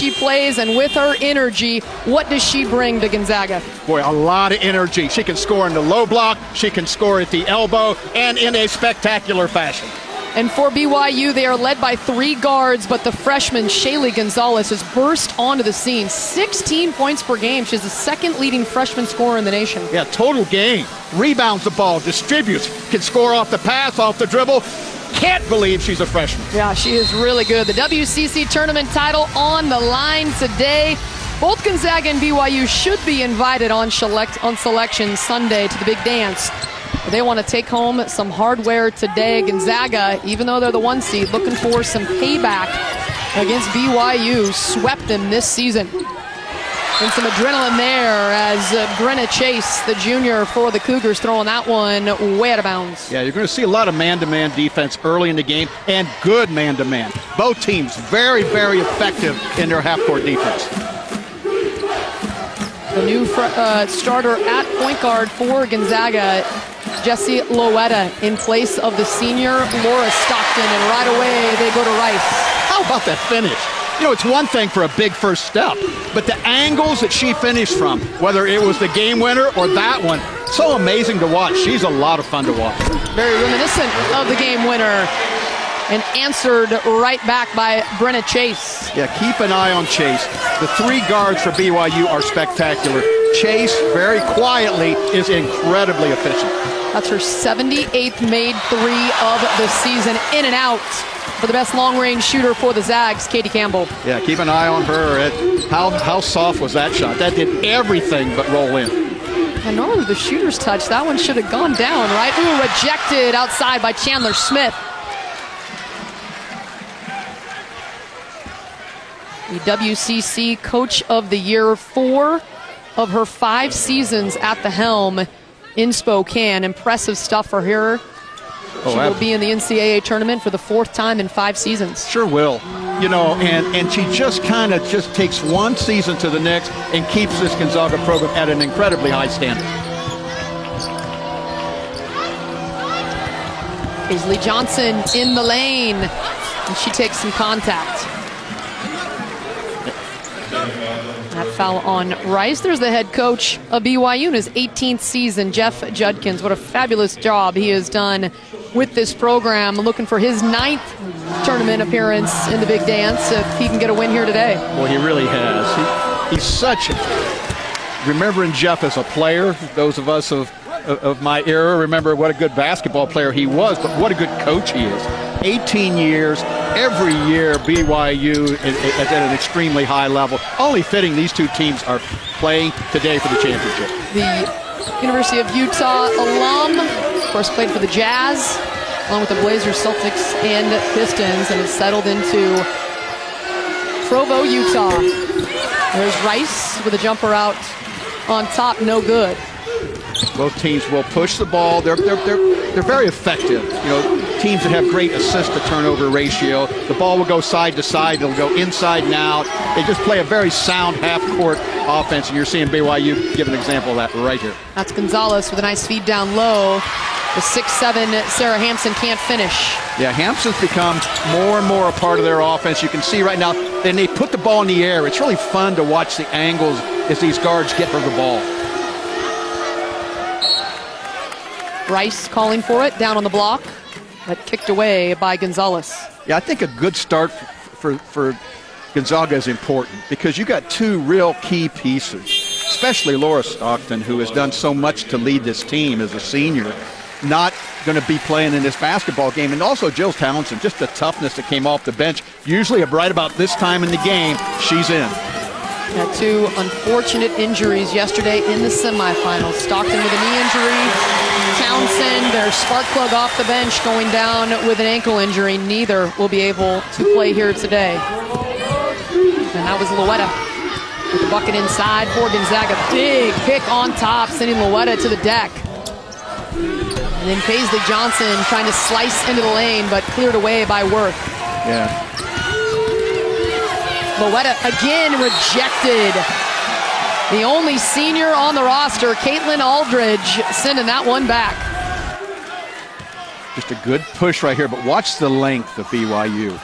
she plays and with her energy, what does she bring to Gonzaga? Boy, a lot of energy. She can score in the low block, she can score at the elbow, and in a spectacular fashion. And for BYU, they are led by three guards, but the freshman Shaylee Gonzales has burst onto the scene. 16 points per game. She's the second leading freshman scorer in the nation. Yeah, total game. Rebounds the ball, distributes, can score off the pass, off the dribble. Can't believe she's a freshman. Yeah, she is really good. The WCC tournament title on the line today. Both Gonzaga and BYU should be invited on select on selection Sunday to the big dance. They want to take home some hardware today. Gonzaga, even though they're the one seed, looking for some payback against BYU. Swept them this season. And some adrenaline there as uh, Brenna Chase, the junior for the Cougars, throwing that one way out of bounds. Yeah, you're going to see a lot of man-to-man defense early in the game and good man-to-man. Both teams very, very effective in their half-court defense. The new uh, starter at point guard for Gonzaga, Jesse Loera, in place of the senior Laura Stockton, and right away they go to Rice. How about that finish? You know, it's one thing for a big first step, but the angles that she finished from, whether it was the game winner or that one, so amazing to watch. She's a lot of fun to watch. Very reminiscent of the game winner and answered right back by Brenna Chase. Yeah, keep an eye on Chase. The three guards for BYU are spectacular. Chase, very quietly, is incredibly efficient. That's her 78th made three of the season, in and out for the best long-range shooter for the Zags, Katie Campbell. Yeah, keep an eye on her. It, how, how soft was that shot? That did everything but roll in. And normally the shooter's touch, that one should have gone down, right? Ooh, rejected outside by Chandler Smith. The WCC Coach of the Year, four of her five seasons at the helm in Spokane. Impressive stuff for her. Oh, she will be in the NCAA tournament for the fourth time in five seasons. Sure will. You know, and, and she just kind of just takes one season to the next and keeps this Gonzaga program at an incredibly high standard. Paisley Johnson in the lane, and she takes some contact. That foul on Rice. There's the head coach of BYU in his 18th season, Jeff Judkins. What a fabulous job he has done with this program. Looking for his ninth tournament appearance in the big dance if he can get a win here today. Well, he really has. He, he's such a. Remembering Jeff as a player, those of us of, of my era remember what a good basketball player he was, but what a good coach he is. 18 years, every year BYU is at an extremely high level. Only fitting these two teams are playing today for the championship. The University of Utah alum, of course, played for the Jazz, along with the Blazers, Celtics, and Pistons, and has settled into Provo, Utah. There's Rice with a jumper out on top, no good. Both teams will push the ball. They're, they're, they're, they're very effective. You know, teams that have great assist to turnover ratio. The ball will go side to side. They'll go inside and out. They just play a very sound half-court offense, and you're seeing BYU give an example of that right here. That's Gonzales with a nice feed down low. The six-seven Sarah Hamson can't finish. Yeah, Hamson's become more and more a part of their offense. You can see right now, and they put the ball in the air. It's really fun to watch the angles as these guards get for the ball. Rice calling for it, down on the block, but kicked away by Gonzales. Yeah, I think a good start for, for, Gonzaga is important because you got two real key pieces, especially Laura Stockton, who has done so much to lead this team as a senior, not going to be playing in this basketball game. And also Jill Townsend, just the toughness that came off the bench. Usually right about this time in the game, she's in. Had two unfortunate injuries yesterday in the semifinals. Stockton with a knee injury. Townsend, their spark plug off the bench, going down with an ankle injury. Neither will be able to play here today. And that was Loera with the bucket inside for Gonzaga. Big pick on top, sending Loera to the deck. And then Paisley Johnson trying to slice into the lane, but cleared away by Wirth. Yeah. Loera again rejected. The only senior on the roster, Caitlin Aldridge, sending that one back. Just a good push right here, but watch the length of BYU.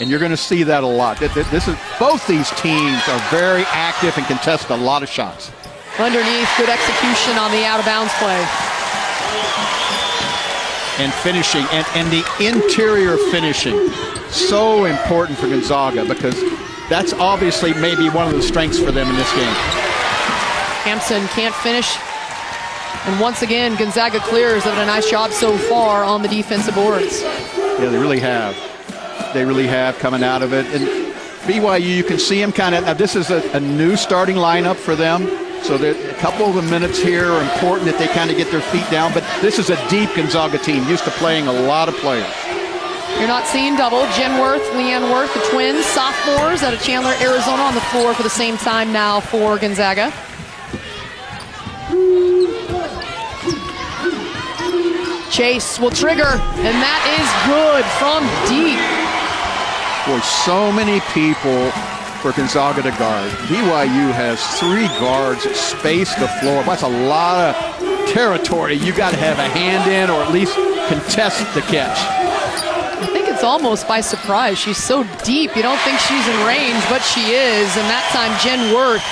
And you're going to see that a lot. This is both these teams are very active and contest a lot of shots. Underneath, good execution on the out of bounds play. And finishing, and, and the interior finishing, so important for Gonzaga because that's obviously maybe one of the strengths for them in this game. Hamson can't finish. And once again, Gonzaga clears. They've done a nice job so far on the defensive boards. Yeah, they really have. They really have coming out of it. And BYU, you can see them kind of. This is a, a new starting lineup for them. So a couple of the minutes here are important that they kind of get their feet down. But this is a deep Gonzaga team, used to playing a lot of players. You're not seeing double. Jen Wirth, Leanne Wirth, the twins, sophomores out of Chandler, Arizona on the floor for the same time now for Gonzaga. Chase will trigger, and that is good from deep. Boy, so many people for Gonzaga to guard. BYU has three guards space the floor. That's a lot of territory you got to have a hand in or at least contest the catch. I think it's almost by surprise. She's so deep. You don't think she's in range, but she is. And that time, Jen Wirth,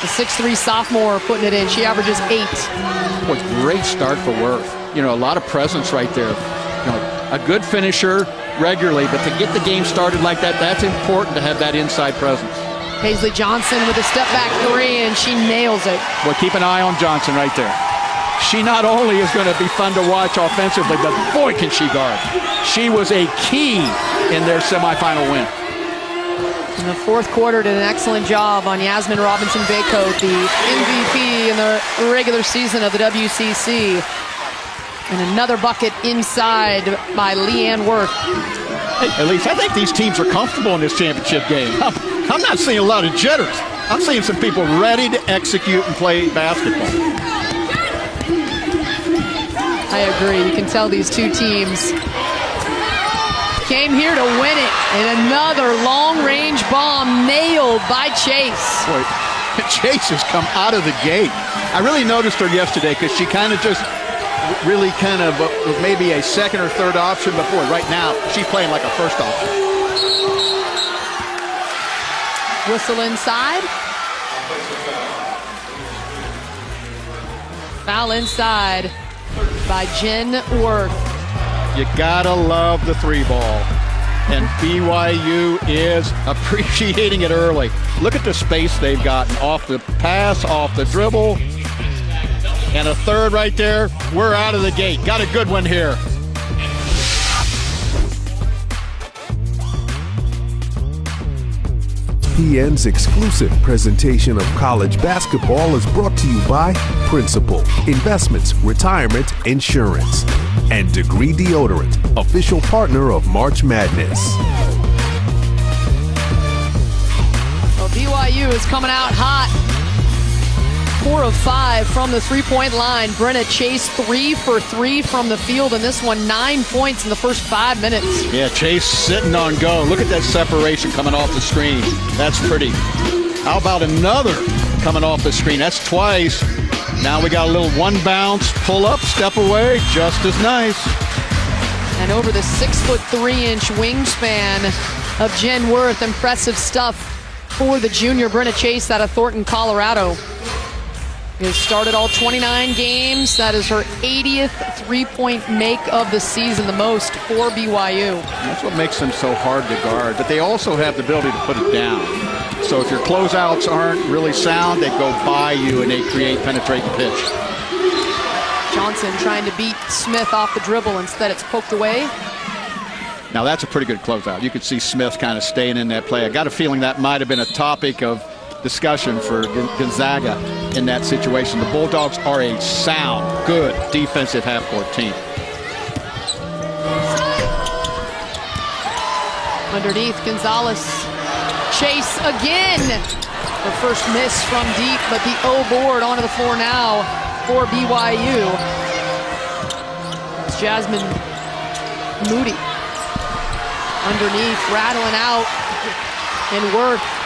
the 6'3 sophomore, putting it in. She averages eight. What great start for Wirth. You know, a lot of presence right there. You know, a good finisher, regularly, but to get the game started like that, that's important to have that inside presence. Paisley Johnson with a step back three, and she nails it. Well, keep an eye on Johnson right there. She not only is going to be fun to watch offensively, but boy, can she guard. She was a key in their semifinal win. In the fourth quarter, did an excellent job on Yasmin Robinson Bacot, the MVP in the regular season of the WCC. And another bucket inside by Leanne Wirth. At least I think these teams are comfortable in this championship game. I'm, I'm not seeing a lot of jitters. I'm seeing some people ready to execute and play basketball. I agree. You can tell these two teams came here to win it. And another long-range bomb nailed by Chase. Boy, Chase has come out of the gate. I really noticed her yesterday because she kind of just really kind of was maybe a second or third option before. Right now, she's playing like a first option. Whistle inside. Foul inside by Jen Wirth. You gotta love the three ball. And BYU is appreciating it early. Look at the space they've gotten off the pass, off the dribble, and a third right there. We're out of the gate. Got a good one here. PN's exclusive presentation of college basketball is brought to you by Principal, Investments, Retirement, Insurance, and Degree Deodorant, official partner of March Madness. Well, BYU is coming out hot four of five from the three-point line. Brenna Chase three for three from the field, and this one nine points in the first five minutes. Yeah, Chase sitting on go. Look at that separation coming off the screen. That's pretty. How about another coming off the screen? That's twice. Now we got a little one bounce, pull up, step away, just as nice. And over the six foot three inch wingspan of Jen Wirth, impressive stuff for the junior Brenna Chase out of Thornton, Colorado has started all 29 games. That is her 80th three-point make of the season, the most for BYU. That's what makes them so hard to guard, but they also have the ability to put it down. So if your closeouts aren't really sound, they go by you and they create penetrating pitch. Johnson trying to beat Smith off the dribble. Instead, it's poked away. Now that's a pretty good closeout. You could see Smith kind of staying in that play. I got a feeling that might have been a topic of discussion for Gonzaga in that situation. The Bulldogs are a sound, good defensive half-court team. Underneath, Gonzales. Chase again. The first miss from deep, but the O board onto the floor now for BYU. It's Jasmine Moody. Underneath, rattling out, and Wirth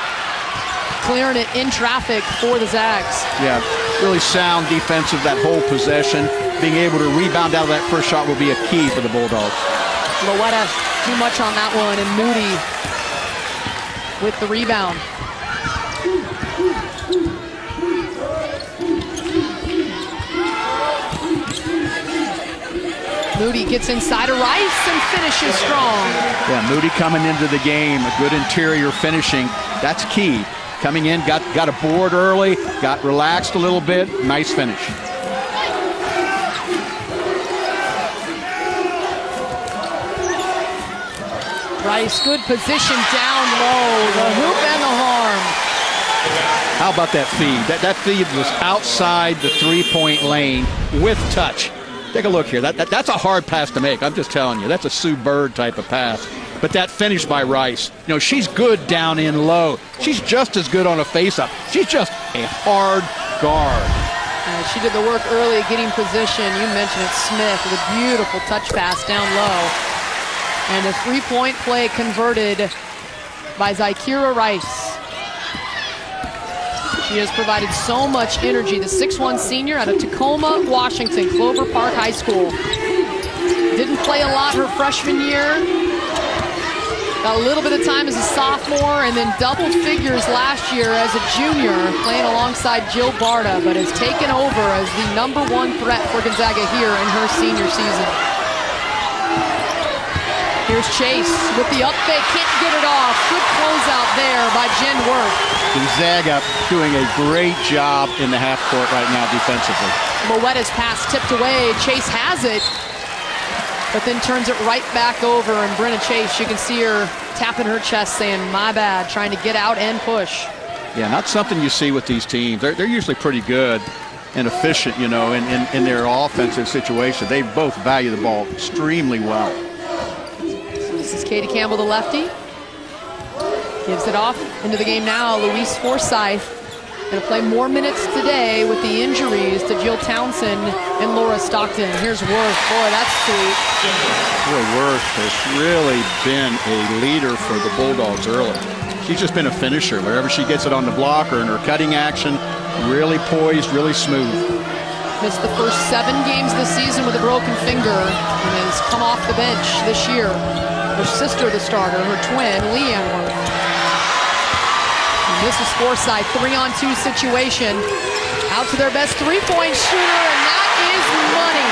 clearing it in traffic for the Zags. Yeah, really sound defensive that whole possession. Being able to rebound out of that first shot will be a key for the Bulldogs. Loera too much on that one, and Moody with the rebound. Moody gets inside of Rice and finishes strong. Yeah, Moody coming into the game, a good interior finishing. That's key. Coming in, got, got a board early, got relaxed a little bit. Nice finish. Rice, good position down low. The hoop and the harm. How about that feed? That, that feed was outside the three-point lane with touch. Take a look here. That, that, that's a hard pass to make. I'm just telling you. That's a Sue Bird type of pass. But that finish by Rice, you know, she's good down in low. She's just as good on a face-up. She's just a hard guard. Uh, she did the work early getting position. You mentioned it, Smith with a beautiful touch pass down low. And a three-point play converted by Zykera Rice. She has provided so much energy. The 6'1 senior out of Tacoma, Washington, Clover Park High School. Didn't play a lot her freshman year. Got a little bit of time as a sophomore and then double figures last year as a junior, playing alongside Jill Barta, but has taken over as the number one threat for Gonzaga here in her senior season. Here's Chase with the up fake, can't get it off. Good closeout there by Jen Wirth. Gonzaga doing a great job in the half court right now defensively. Loera's pass tipped away. Chase has it, but then turns it right back over. And Brenna Chase, you can see her tapping her chest saying, my bad, trying to get out and push. Yeah, not something you see with these teams. They're, they're usually pretty good and efficient, you know, in, in, in their offensive situation. They both value the ball extremely well. This is Katie Campbell, the lefty. Gives it off into the game now. Louise Forsyth going to play more minutes today with the injuries to Jill Townsend and Laura Stockton. Here's Wirth. Boy, that's sweet. Boy, Wirth has really been a leader for the Bulldogs early. She's just been a finisher. Wherever she gets it on the block or in her cutting action, really poised, really smooth. Missed the first seven games this season with a broken finger and has come off the bench this year. Her sister, the starter, her twin, Leanne Wirth. This is Forsyth, three-on-two situation. Out to their best three-point shooter, and that is money.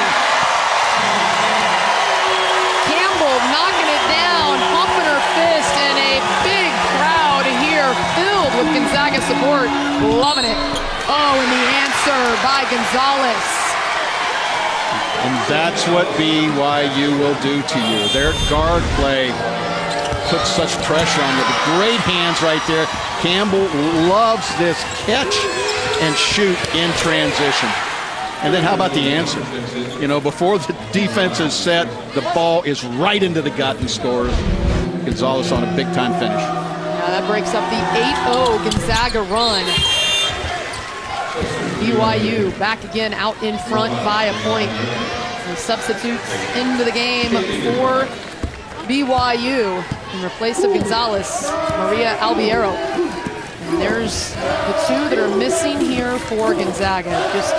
Campbell knocking it down, pumping her fist, and a big crowd here filled with Gonzaga support. Loving it. Oh, and the answer by Gonzales. And that's what BYU will do to you. Their guard play puts such pressure on. The great hands right there. Campbell loves this catch and shoot in transition. And then how about the answer? You know, before the defense is set, the ball is right into the gut and scores. Gonzales on a big time finish. Now that breaks up the 8-0 Gonzaga run. BYU back again out in front by a point. Substitutes into the game for BYU in replace of Gonzales, Maria Albiero. And there's the two that are missing here for Gonzaga. Just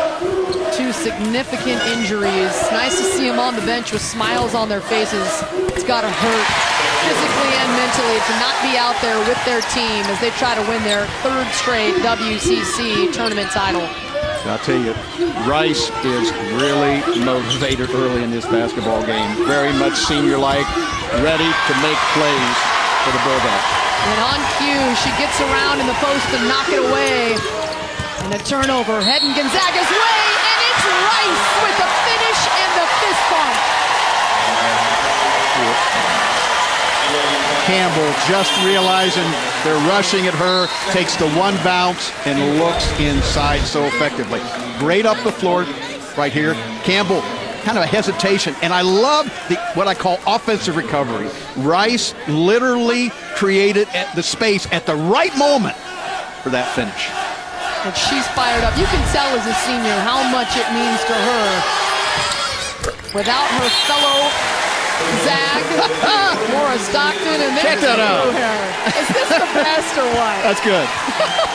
two significant injuries. Nice to see them on the bench with smiles on their faces. It's got to hurt physically and mentally to not be out there with their team as they try to win their third straight WCC tournament title. I'll tell you, Rice is really motivated early in this basketball game. Very much senior-like, ready to make plays for the Bulldogs. And on cue, she gets around in the post to knock it away. And a turnover heading Gonzaga's way, and it's Rice with the finish and the fist bump. Campbell just realizing they're rushing at her, takes the one bounce and looks inside so effectively. Great up the floor right here. Campbell, kind of a hesitation. And I love the what I call offensive recovery. Rice literally created the space at the right moment for that finish. And she's fired up. You can tell as a senior how much it means to her. Without her fellow Zag, Laura Stockton, and Check that out. Is this the best or what? That's good.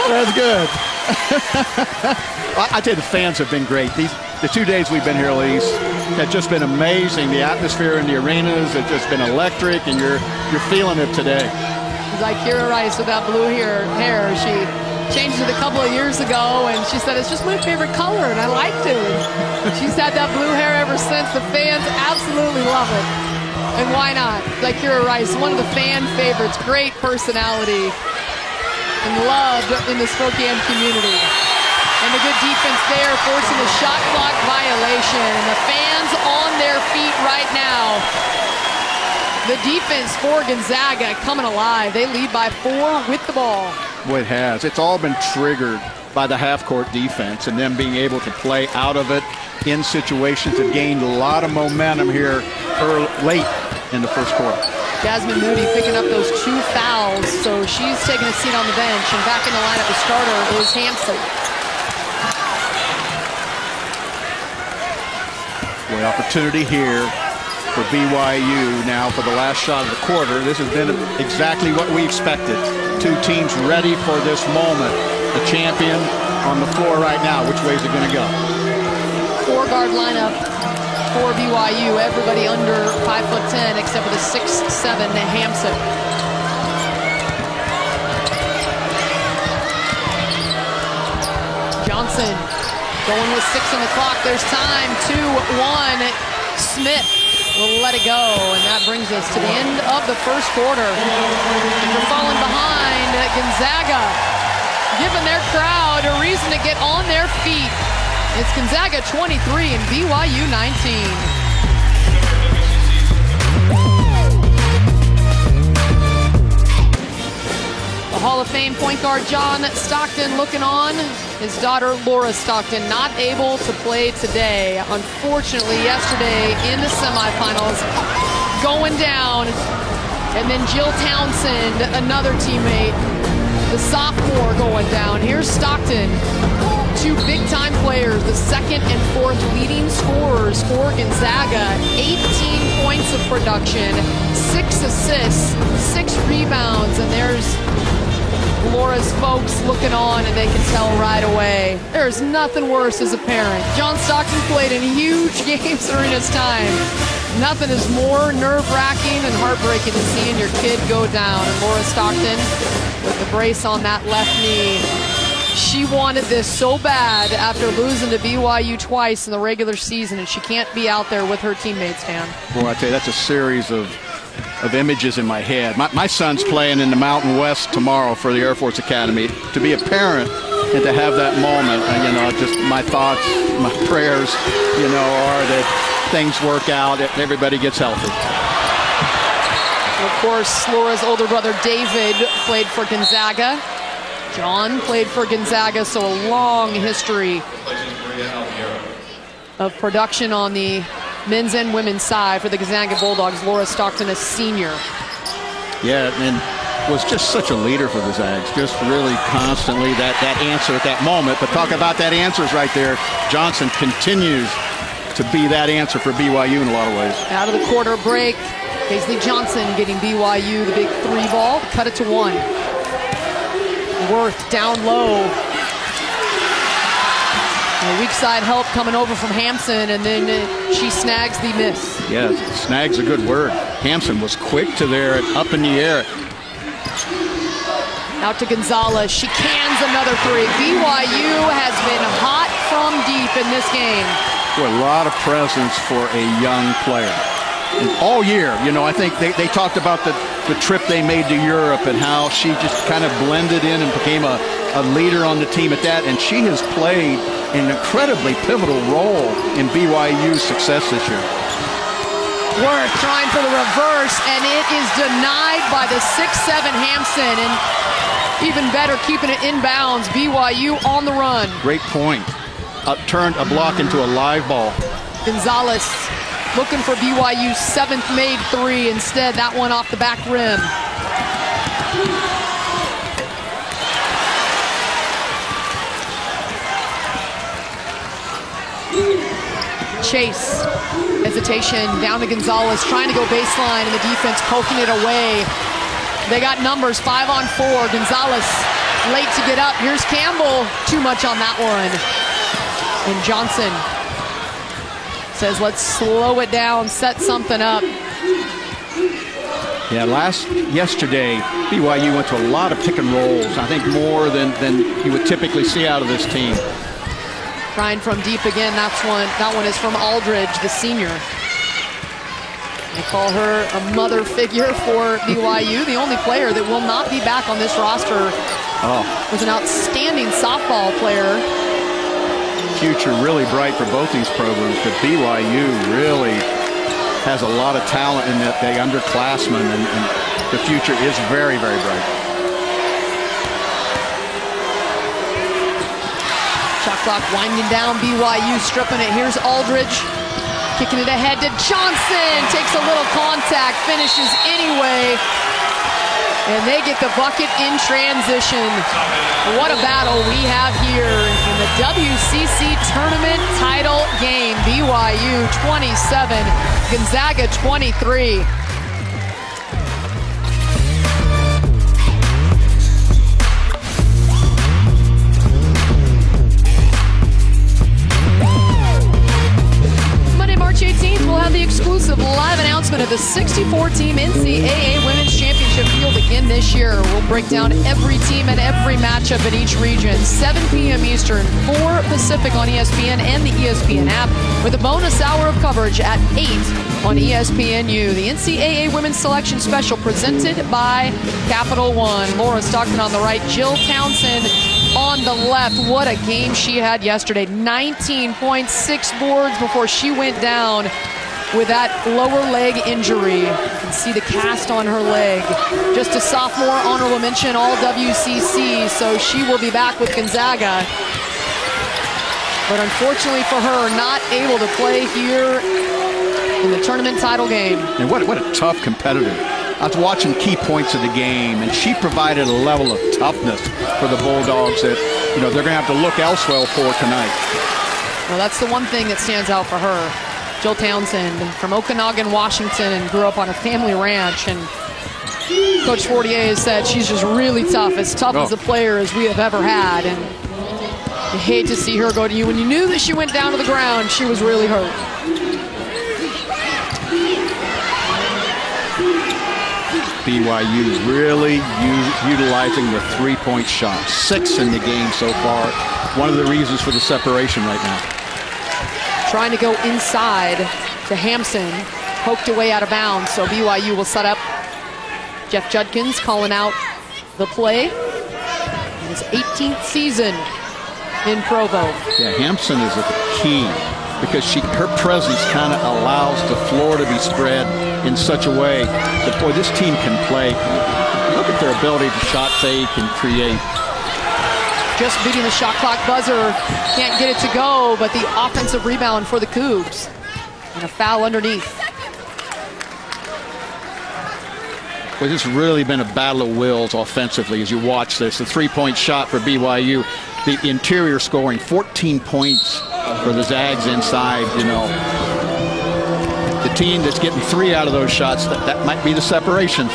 That's good. I, I tell you, the fans have been great. These the two days we've been here, Elise, have just been amazing. The atmosphere in the arenas has just been electric, and you're you're feeling it today. Zykera Rice with that blue hair. hair. She changed it a couple of years ago, and she said, it's just my favorite color, and I like to. She's had that blue hair ever since. The fans absolutely love it. And why not? Zykera Rice, one of the fan favorites, great personality, and loved in the Spokane community. And the good defense there, forcing a shot clock violation. And the fans on their feet right now the defense for Gonzaga coming alive. They lead by four with the ball. Well, it has. It's all been triggered by the half-court defense and them being able to play out of it in situations that gained a lot of momentum here early, late in the first quarter. Jasmine Moody picking up those two fouls, so she's taking a seat on the bench, and back in the lineup, the starter is Hamson. Boy, opportunity here for BYU now for the last shot of the quarter. This has been exactly what we expected. Two teams ready for this moment. The champion on the floor right now. Which way is it going to go? Four guard lineup for BYU. Everybody under 5 foot 10 except for the 6'7 Hamson. Johnson going with six on the clock. There's time. Two, one. Smith will let it go. And that brings us to the end of the first quarter. Are falling behind Gonzaga, giving their crowd a reason to get on their feet. It's Gonzaga 23 and BYU 19. The Hall of Fame point guard John Stockton looking on. His daughter Laura Stockton not able to play today. Unfortunately, yesterday in the semifinals, going down. And then Jill Townsend, another teammate, the sophomore going down. Here's Stockton, two big time players, the second and fourth leading scorers for Gonzaga. 18 points of production, six assists, six rebounds, and there's Laura's folks looking on and they can tell right away. There's nothing worse as a parent. John Stockton played in huge games during his time. Nothing is more nerve-wracking and heartbreaking than seeing your kid go down. And Laura Stockton with the brace on that left knee. She wanted this so bad after losing to BYU twice in the regular season, and she can't be out there with her teammates, Dan. Boy, I tell you, that's a series of of images in my head. My, my son's playing in the Mountain West tomorrow for the Air Force Academy. To be a parent and to have that moment, uh, you know, just my thoughts, my prayers, you know, are that things work out, and everybody gets healthy. Of course, Laura's older brother David played for Gonzaga. John played for Gonzaga, so a long history of production on the men's and women's side for the Gonzaga Bulldogs. Laura Stockton, a senior. Yeah, and was just such a leader for the Zags. Just really constantly that, that answer at that moment. But talk about that answers right there. Johnson continues to be that answer for BYU in a lot of ways. Out of the quarter break, Paisley Johnson getting BYU the big three ball. Cut it to one. Wirth down low a weak side help coming over from Hamson, and then uh, she snags the miss. Yeah, snags a good word. Hamson was quick to there, up in the air. Out to Gonzales. She cans another three. BYU has been hot from deep in this game. Boy, a lot of presence for a young player. And all year, you know, I think they, they talked about the, the trip they made to Europe and how she just kind of blended in and became a, a leader on the team at that. And she has played an incredibly pivotal role in BYU's success this year. Wirth trying for the reverse, and it is denied by the 6'7 Hamson. And even better, keeping it inbounds. BYU on the run. Great point. Uh, turned a block into a live ball. Gonzales looking for BYU's seventh made three. Instead, that one off the back rim. Chase. Hesitation down to Gonzales, trying to go baseline, and the defense poking it away. They got numbers, five on four. Gonzales late to get up. Here's Campbell, too much on that one. And Johnson says, let's slow it down, set something up. Yeah, last yesterday, BYU went to a lot of pick and rolls. I think more than, than you would typically see out of this team. Ryan from deep again. That's one. That one is from Aldridge, the senior. I call her a mother figure for BYU, the only player that will not be back on this roster. Oh. Was an outstanding softball player. Future really bright for both these programs, but BYU really has a lot of talent in that they underclassmen, and, and the future is very, very bright. Shot clock winding down, BYU stripping it. Here's Aldridge. Kicking it ahead to Johnson. Takes a little contact, finishes anyway. And they get the bucket in transition. What a battle we have here WCC tournament title game. BYU 27, Gonzaga 23. March 18th, we'll have the exclusive live announcement of the 64-team NCAA Women's Field again this year. We'll break down every team and every matchup in each region. 7 p.m. Eastern, 4 Pacific on ESPN and the ESPN app, with a bonus hour of coverage at 8 on ESPNU. The NCAA Women's Selection Special presented by Capital One. Laura Stockton on the right, Jill Townsend on the left. What a game she had yesterday. 19.6 boards before she went down with that lower leg injury. You can see the cast on her leg. Just a sophomore honorable mention, all WCC, so she will be back with Gonzaga. But unfortunately for her, not able to play here in the tournament title game. And what, what a tough competitor. I was watching key points of the game, and she provided a level of toughness for the Bulldogs that, you know, they're going to have to look elsewhere for tonight. Well, that's the one thing that stands out for her. Jill Townsend from Okanogan, Washington, and grew up on a family ranch. And Coach Fortier has said she's just really tough, as tough oh. as a player as we have ever had. And you hate to see her go to you. When you knew that she went down to the ground, she was really hurt. BYU really utilizing the three-point shot. Six in the game so far. One of the reasons for the separation right now trying to go inside to Hamson, poked away out of bounds. So BYU will set up. Jeff Judkins calling out the play. His 18th season in Provo. Yeah, Hamson is a key because she her presence kind of allows the floor to be spread in such a way that boy, this team can play. Look at their ability to shot fake and create just beating the shot clock buzzer. Can't get it to go, but the offensive rebound for the Cougs. And a foul underneath. Well, has really been a battle of wills offensively as you watch this. The three-point shot for BYU, the interior scoring, 14 points for the Zags inside, you know. The team that's getting three out of those shots, that, that might be the separation.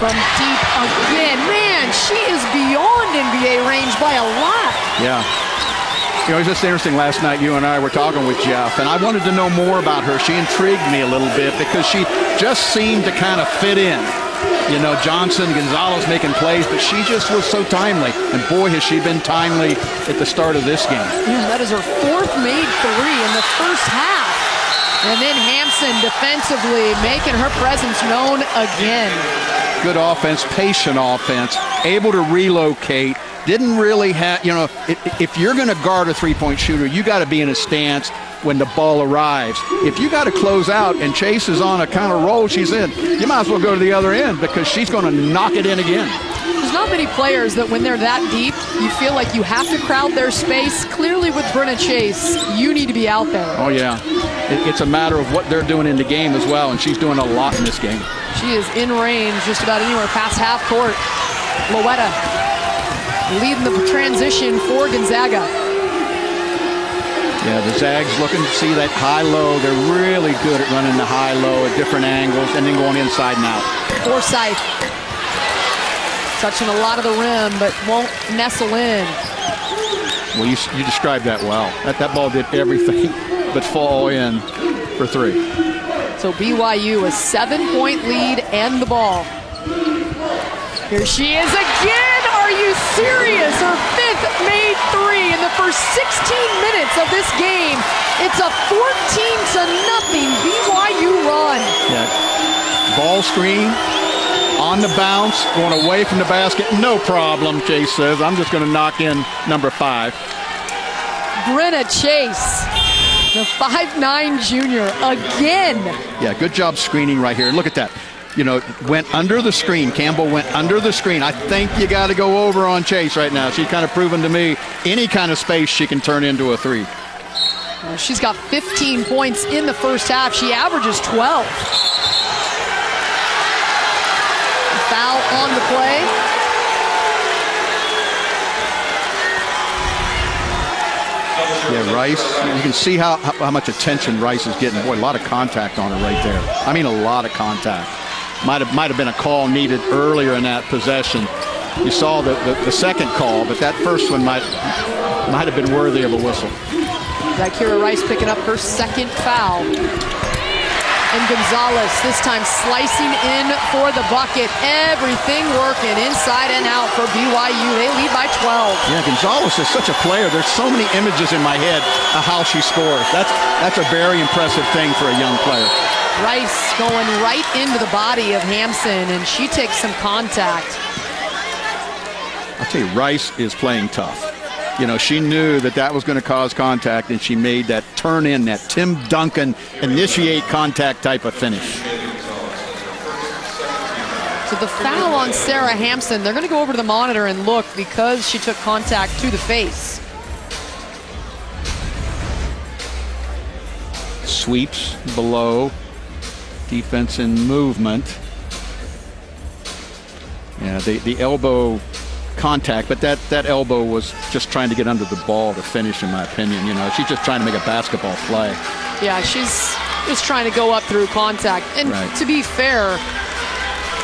From deep again. Man, she is beyond NBA range by a lot. Yeah. You know, it was just interesting last night. You and I were talking with Jeff, and I wanted to know more about her. She intrigued me a little bit because she just seemed to kind of fit in. You know, Johnson, Gonzales making plays, but she just was so timely. And boy, has she been timely at the start of this game. Yeah, that is her fourth made three in the first half. And then Hamson defensively making her presence known again. Good offense, patient offense, able to relocate. Didn't really have, you know, if you're going to guard a three point shooter, you got to be in a stance when the ball arrives. If you got to close out and Chase is on a kind of roll she's in, you might as well go to the other end because she's going to knock it in again. There's not many players that when they're that deep, you feel like you have to crowd their space. Clearly with Brenna Chase, you need to be out there. Oh, yeah. It's a matter of what they're doing in the game as well, and she's doing a lot in this game. She is in range just about anywhere past half court. Loera leading the transition for Gonzaga. Yeah, the Zags looking to see that high-low. They're really good at running the high-low at different angles and then going inside and out. Forsyth touching a lot of the rim, but won't nestle in. Well, you, you described that well. That, that ball did everything but fall in for three. So BYU a seven-point lead and the ball. Here she is again. Are you serious? Her fifth made three in the first 16 minutes of this game. It's a 14 to nothing BYU run. Yeah. Ball screen on the bounce, going away from the basket. No problem, Chase says. I'm just going to knock in number five. Brenna Chase, the five-nine junior, again. Yeah, good job screening right here. Look at that you know, went under the screen. Campbell went under the screen. I think you got to go over on Chase right now. She's kind of proven to me any kind of space she can turn into a three. Well, she's got 15 points in the first half. She averages 12. Foul on the play. Yeah, Rice, you can see how, how much attention Rice is getting. Boy, a lot of contact on her right there. I mean, a lot of contact. Might have, might have been a call needed earlier in that possession. You saw the, the, the second call, but that first one might, might have been worthy of a whistle. Zykera Rice picking up her second foul. And Gonzales this time slicing in for the bucket. Everything working inside and out for BYU. They lead by 12. Yeah, Gonzales is such a player. There's so many images in my head of how she scores. That's that's a very impressive thing for a young player. Rice going right into the body of Hamson, and she takes some contact. I'll tell you, Rice is playing tough. You know, she knew that that was going to cause contact, and she made that turn in, that Tim Duncan initiate contact type of finish. So the foul on Sarah Hamson, they're going to go over to the monitor and look because she took contact to the face. Sweeps below, defense in movement. Yeah, the, the elbow contact, but that, that elbow was just trying to get under the ball to finish, in my opinion. You know, she's just trying to make a basketball play. Yeah, she's just trying to go up through contact. And right. to be fair,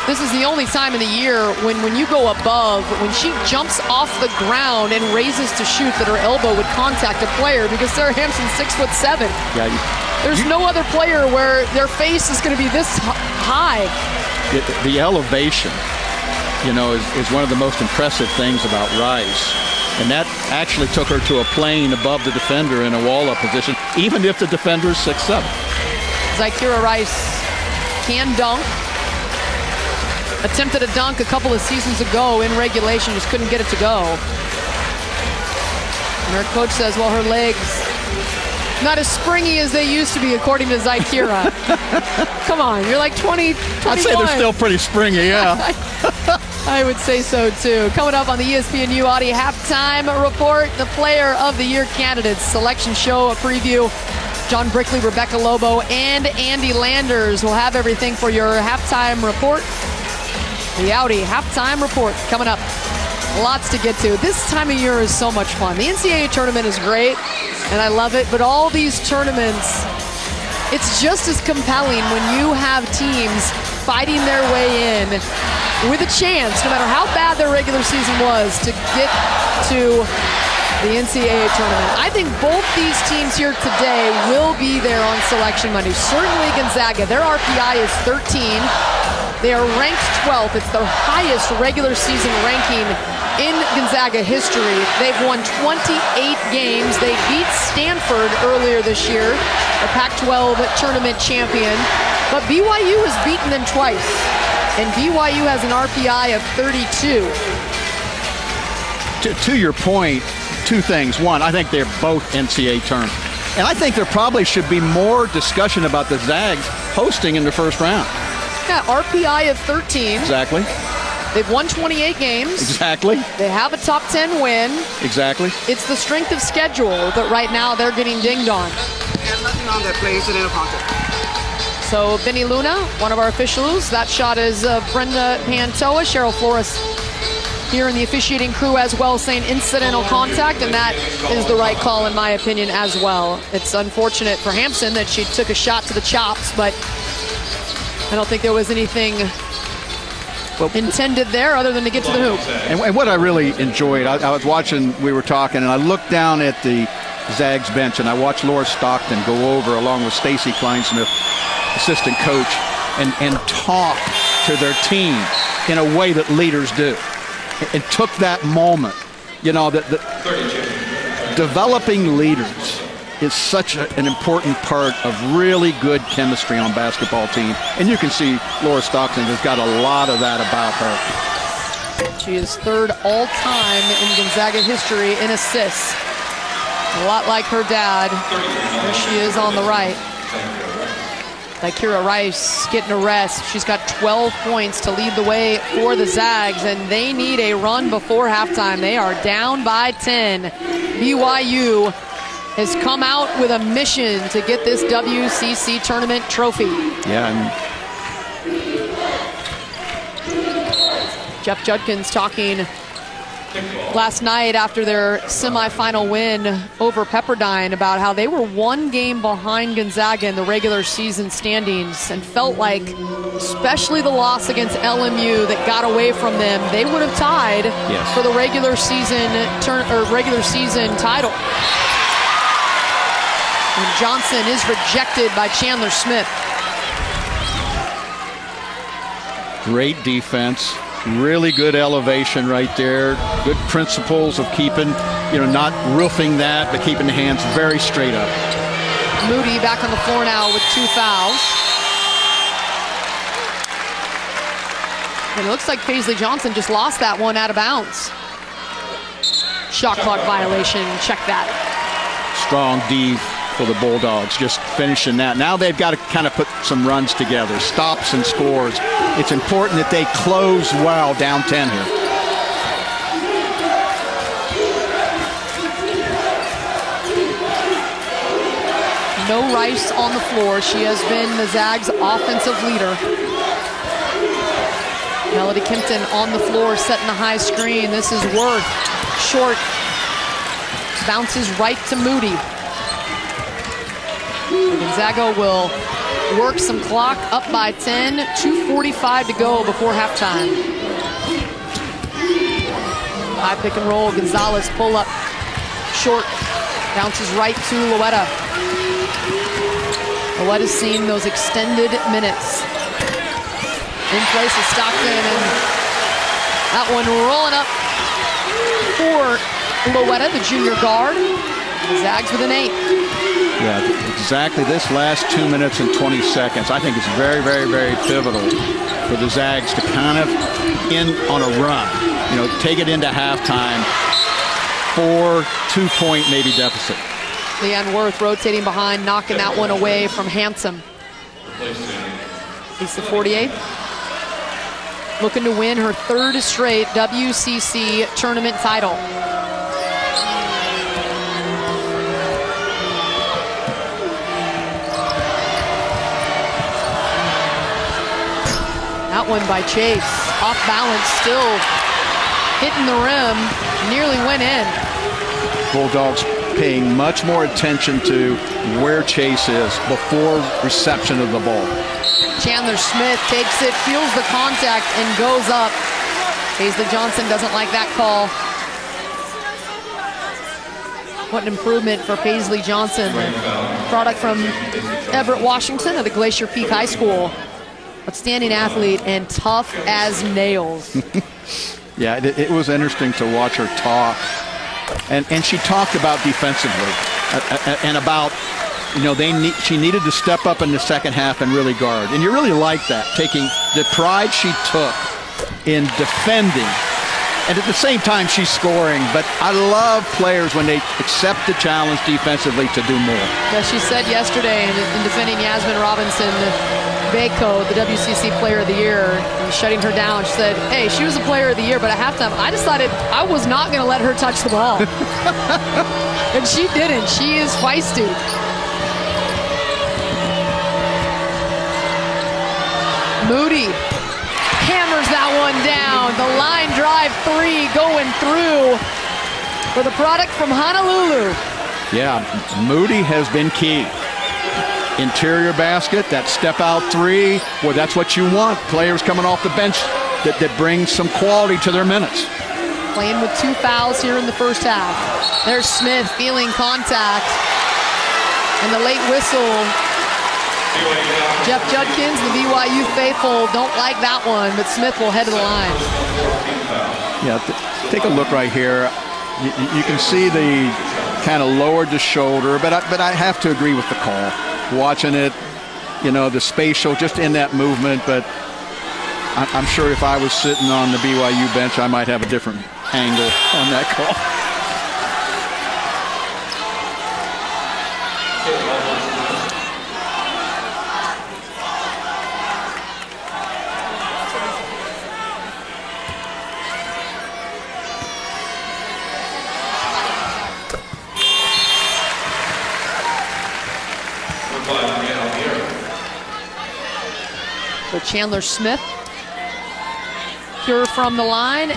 this is the only time in the year when, when you go above, when she jumps off the ground and raises to shoot, that her elbow would contact a player because Sarah Hamson's six foot seven. Yeah, you, there's you, no other player where their face is going to be this high. The, the elevation you know, is, is one of the most impressive things about Rice. And that actually took her to a plane above the defender in a wall-up position, even if the defender is 6'7". Zykera Rice can dunk. Attempted a dunk a couple of seasons ago in regulation, just couldn't get it to go. And her coach says, well, her legs not as springy as they used to be, according to Zykera. Come on, you're like 20, 21. I'd say they're still pretty springy, yeah. I would say so too. Coming up on the ESPNU Audi halftime report, the player of the year candidates selection show, a preview. John Brickley, Rebecca Lobo, and Andy Landers will have everything for your halftime report. The Audi halftime report coming up. Lots to get to. This time of year is so much fun. The NCAA tournament is great, and I love it, but all these tournaments, it's just as compelling when you have teams fighting their way in with a chance, no matter how bad their regular season was, to get to the NCAA tournament. I think both these teams here today will be there on Selection Monday. Certainly Gonzaga. Their RPI is 13. They are ranked 12th. It's their highest regular season ranking in Gonzaga history. They've won 28 games. They beat Stanford earlier this year, the Pac-12 tournament champion. But BYU has beaten them twice and BYU has an RPI of 32. To, to your point, two things. One, I think they're both NCAA tournament. And I think there probably should be more discussion about the Zags hosting in the first round. Yeah, RPI of 13. Exactly. They've won 28 games. Exactly. They have a top 10 win. Exactly. It's the strength of schedule that right now they're getting dinged on. And nothing on that play, incidental contact. So Benny Luna, one of our officials. That shot is uh, Brenda Pantoa. Cheryl Flores here in the officiating crew as well saying incidental contact, and that is the right call in my opinion as well. It's unfortunate for Hamson that she took a shot to the chops, but I don't think there was anything intended there other than to get to the hoop. And, and what I really enjoyed, I, I, was watching, we were talking, and I looked down at the Zags bench and I watched Laura Stockton go over along with Stacy Clinesmith, assistant coach, and, and talk to their team in a way that leaders do. And took that moment, you know, that, that developing leaders is such a, an important part of really good chemistry on basketball team. And you can see Laura Stockton has got a lot of that about her. She is third all time in Gonzaga history in assists. A lot like her dad. There she is on the right. Kira Rice getting a rest. She's got 12 points to lead the way for the Zags, and they need a run before halftime. They are down by 10. BYU has come out with a mission to get this WCC tournament trophy. Yeah. Jeff Judkins talking last night after their semifinal win over Pepperdine about how they were one game behind Gonzaga in the regular season standings and felt like, especially the loss against LMU that got away from them, they would have tied yes. for the regular season turn or regular season title. And Johnson is rejected by Chandler Smith. Great defense. Really good elevation right there. Good principles of keeping, you know, not roofing that, but keeping the hands very straight up. Moody back on the floor now with two fouls. And it looks like Paisley Johnson just lost that one out of bounds. Shot clock violation. Check that. Strong D for the Bulldogs, just finishing that. Now they've got to kind of put some runs together, stops and scores. It's important that they close well down 10 here. No Rice on the floor. She has been the Zags offensive leader. Melody Kempton on the floor setting the high screen. This is Wirth. Short. Bounces right to Moody. Gonzaga will work some clock up by 10. 2.45 to go before halftime. High pick and roll. Gonzales pull up. Short. Bounces right to Loera. Loera's seen those extended minutes. In place is Stockton. And that one rolling up for Loera, the junior guard. Zags with an eight. Yeah, exactly this last two minutes and 20 seconds, I think it's very, very, very pivotal for the Zags to kind of end on a run. You know, take it into halftime. Four, two-point maybe deficit. Leanne Wirth rotating behind, knocking that one away from Hamson. He's the 48. Looking to win her third straight WCC tournament title. That one by Chase. Off balance, still hitting the rim. Nearly went in. Bulldogs paying much more attention to where Chase is before reception of the ball. Chandler Smith takes it, feels the contact, and goes up. Paisley Johnson doesn't like that call. What an improvement for Paisley Johnson. Product from Everett, Washington at the Glacier Peak High School. Outstanding athlete and tough as nails. yeah, it, it, was interesting to watch her talk. And, and she talked about defensively uh, uh, and about, you know, they need, she needed to step up in the second half and really guard. And you really like that, taking the pride she took in defending and at the same time she's scoring. But I love players when they accept the challenge defensively to do more. Yeah, she said yesterday in, in defending Yasmin Robinson, Bako, the WCC Player of the Year, shutting her down. She said, "Hey, she was a Player of the Year, but at halftime, I decided I was not going to let her touch the ball, and she didn't. She is feisty." Moody hammers that one down. The line drive three going through for the product from Honolulu. Yeah, Moody has been key. Interior basket, that step out three, well, that's what you want. Players coming off the bench that, that brings some quality to their minutes. Playing with two fouls here in the first half. There's Smith feeling contact. And the late whistle. Jeff Judkins, the BYU faithful, don't like that one, but Smith will head to the line. Yeah, take a look right here. You, you can see the kind of lowered the shoulder, but I, but I have to agree with the call. Watching it, you know, the spatial just in that movement, but I'm sure if I was sitting on the BYU bench, I might have a different angle on that call. So Chandler Smith here from the line.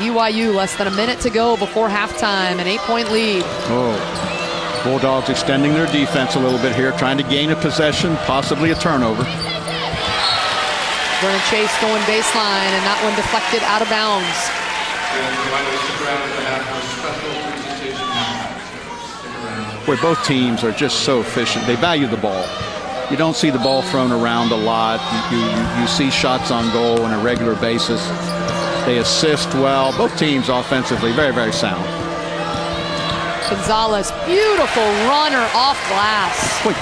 BYU less than a minute to go before halftime, an eight-point lead. Oh, Bulldogs extending their defense a little bit here, trying to gain a possession, possibly a turnover. Brenna Chase going baseline, and that one deflected out of bounds. Boy, both teams are just so efficient. They value the ball. You don't see the ball thrown around a lot. You, you, you see shots on goal on a regular basis. They assist well. Both teams offensively very, very sound. Gonzales, beautiful runner off glass. Boy,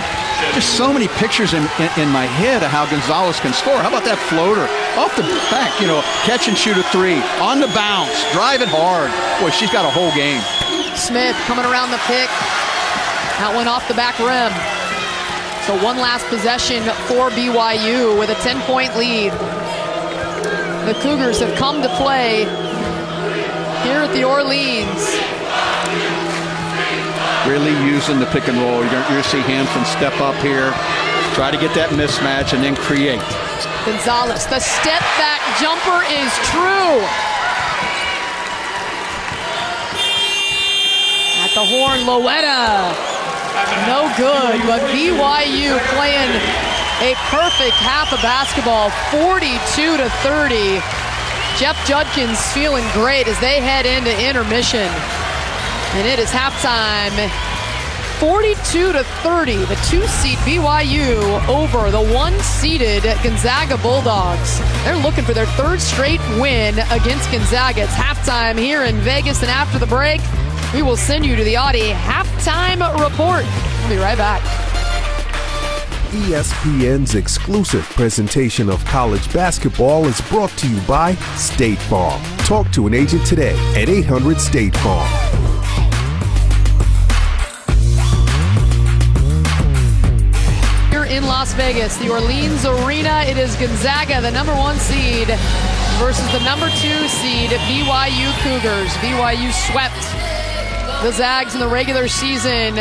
just so many pictures in, in, in, my head of how Gonzales can score. How about that floater? Off the back, you know, catch and shoot a three. On the bounce, drive it hard. Boy, she's got a whole game. Smith coming around the pick. That went off the back rim. So one last possession for BYU with a 10-point lead. The Cougars have come to play here at the Orleans. Really using the pick and roll. You're going to see Hamson step up here, try to get that mismatch, and then create. Gonzales, the step back jumper is true. At the horn, Loera no good, but BYU playing a perfect half of basketball, 42 to 30. Jeff Judkins feeling great as they head into intermission. And it is halftime. 42 to 30, the two-seed BYU over the one-seeded Gonzaga Bulldogs. They're looking for their third straight win against Gonzaga. It's halftime here in Vegas, and after the break, we will send you to the Audi halftime report. We'll be right back. ESPN's exclusive presentation of college basketball is brought to you by State Farm. Talk to an agent today at 800 State Farm. Here in Las Vegas, the Orleans Arena, it is Gonzaga, the number one seed, versus the number two seed, BYU Cougars. BYU swept the Zags in the regular season.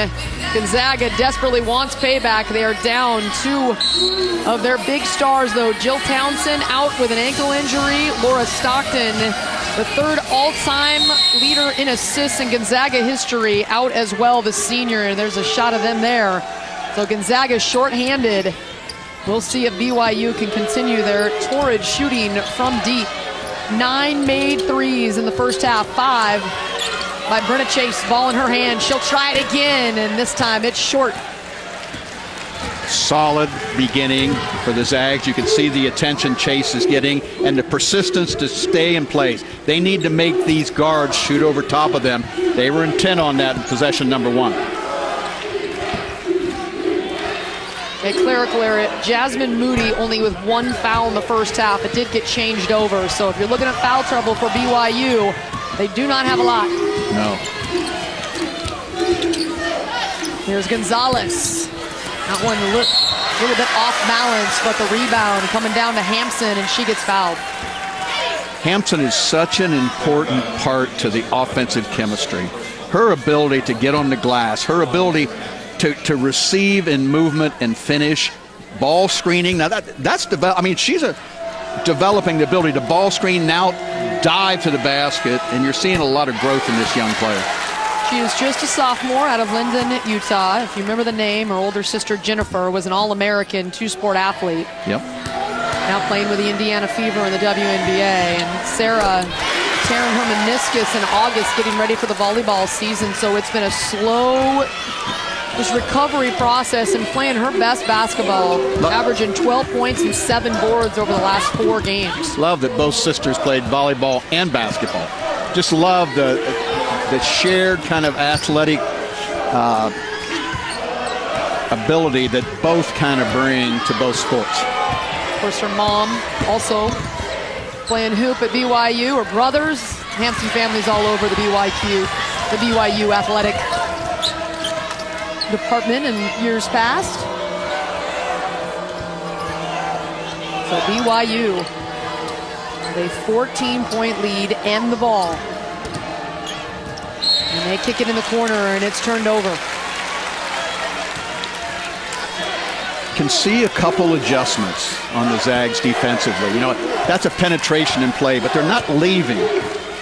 Gonzaga desperately wants payback. They are down two of their big stars, though. Jill Townsend out with an ankle injury. Laura Stockton, the third all time leader in assists in Gonzaga history, out as well, the senior. And there's a shot of them there. So Gonzaga shorthanded. We'll see if BYU can continue their torrid shooting from deep. Nine made threes in the first half, five by Brenna Chase. Ball in her hand. She'll try it again, and this time it's short. Solid beginning for the Zags. You can see the attention Chase is getting and the persistence to stay in place. They need to make these guards shoot over top of them. They were intent on that in possession number one. A clerical error. Jasmine Moody only with one foul in the first half. It did get changed over. So if you're looking at foul trouble for BYU, they do not have a lot. No. Here's Gonzales. That one look a little, little bit off balance, but the rebound coming down to Hamson, and she gets fouled. Hamson is such an important part to the offensive chemistry. Her ability to get on the glass, her ability to, to receive in movement and finish, ball screening. Now that that's develop. I mean, she's a developing the ability to ball screen now dive to the basket, and you're seeing a lot of growth in this young player. She is just a sophomore out of Lindon, Utah. If you remember the name, her older sister Jennifer was an All American two sport athlete. Yep. now playing with the Indiana Fever in the WNBA. And Sarah tearing her meniscus in August, getting ready for the volleyball season. So it's been a slow this recovery process and playing her best basketball, averaging 12 points and seven boards over the last four games. Love that both sisters played volleyball and basketball. Just love the the shared kind of athletic uh, ability that both kind of bring to both sports. Of course, her mom also playing hoop at BYU. Her brothers, Hamson families all over the BYU, the BYU athletic department in years past. So BYU, a 14-point lead and the ball. And they kick it in the corner and it's turned over. Can see a couple adjustments on the Zags defensively. You know, that's a penetration in play, but they're not leaving.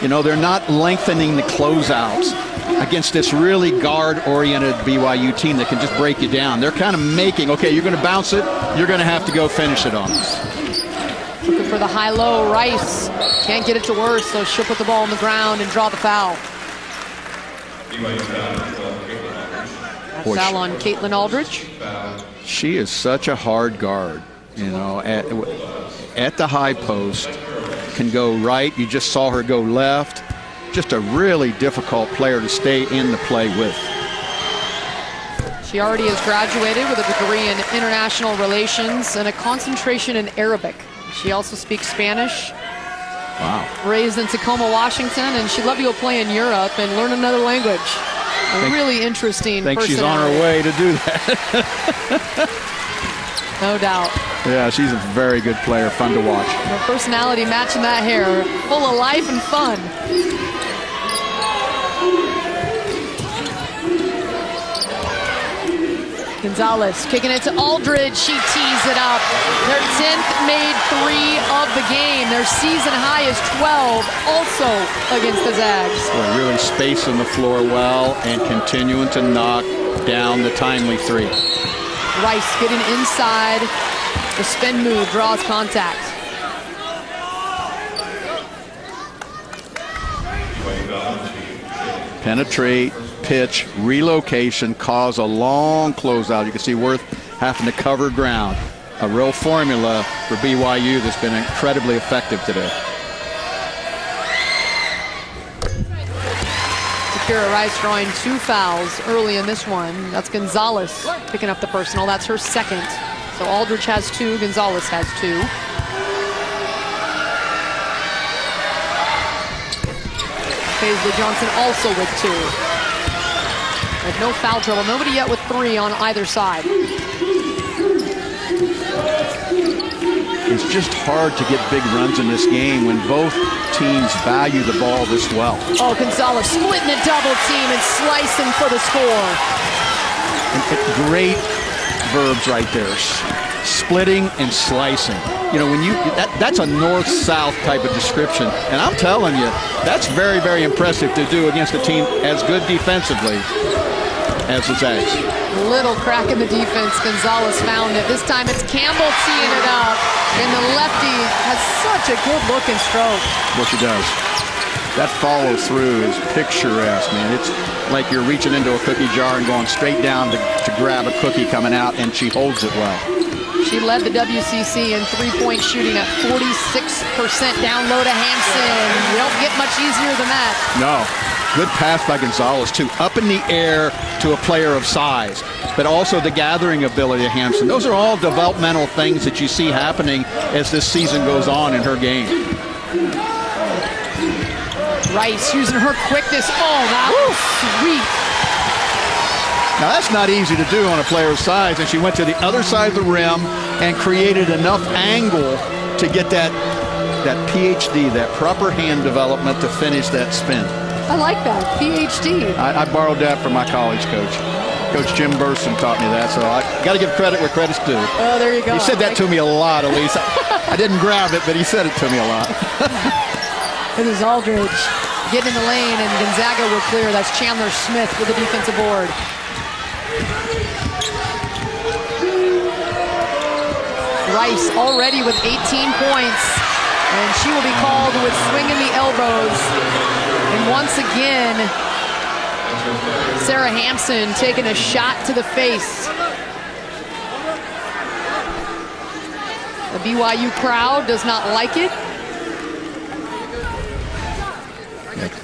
You know, they're not lengthening the closeouts against this really guard-oriented BYU team that can just break you down. They're kind of making, okay, you're going to bounce it, you're going to have to go finish it on us. Looking for the high-low. Rice can't get it to Wirth, so she'll put the ball on the ground and draw the foul. foul on Caitlin Aldridge. She is such a hard guard, you know, at, at the high post, can go right. You just saw her go left just a really difficult player to stay in the play with. She already has graduated with a degree in international relations and a concentration in Arabic. She also speaks Spanish. Wow. Raised in Tacoma, Washington, and she'd love to go play in Europe and learn another language. A think, really interesting think she's on her way to do that. no doubt. Yeah, she's a very good player, fun to watch. Her personality matching that hair, full of life and fun. Gonzales kicking it to Aldridge. She tees it up. Their 10th made three of the game. Their season high is 12, also against the Zags. Well, really spacing the floor well and continuing to knock down the timely three. Rice getting inside. The spin move draws contact. Penetrate, pitch, relocation, cause a long closeout. You can see Wirth having to cover ground. A real formula for BYU that's been incredibly effective today. Kira Rice drawing two fouls early in this one. That's Gonzales picking up the personal. That's her second. So Aldrich has two, Gonzales has two. Paisley Johnson also with two. With no foul trouble. Nobody yet with three on either side. It's just hard to get big runs in this game when both teams value the ball this well. Oh, Gonzales splitting a double team and slicing for the score. And great verbs right there. Splitting and slicing. You know, when you that, that's a north-south type of description, and I'm telling you, that's very, very impressive to do against a team as good defensively Zags. Little crack in the defense. Gonzales found it. This time it's Campbell teeing it up. And the lefty has such a good looking stroke. What she does. That follow through is picturesque, man. It's like you're reaching into a cookie jar and going straight down to, to grab a cookie coming out, and she holds it well. She led the WCC in three-point shooting at 46% down low to Hamson. You don't get much easier than that. No. Good pass by Gonzales, too. Up in the air to a player of size, but also the gathering ability of Hamson. Those are all developmental things that you see happening as this season goes on in her game. Rice using her quickness. Oh, that was sweet. Now that's not easy to do on a player's size, and she went to the other side of the rim and created enough angle to get that that PhD, that proper hand development to finish that spin. I like that, PhD. I, I borrowed that from my college coach. Coach Jim Burson taught me that, so I got to give credit where credit's due. Oh, there you go. He said that to me a lot, Elise. I didn't grab it, but he said it to me a lot. this is Aldridge getting in the lane, and Gonzaga will clear. That's Chandler Smith with the defensive board. Rice already with 18 points. And she will be called with swinging the elbows. And once again, Sarah Hamson taking a shot to the face. The BYU crowd does not like it.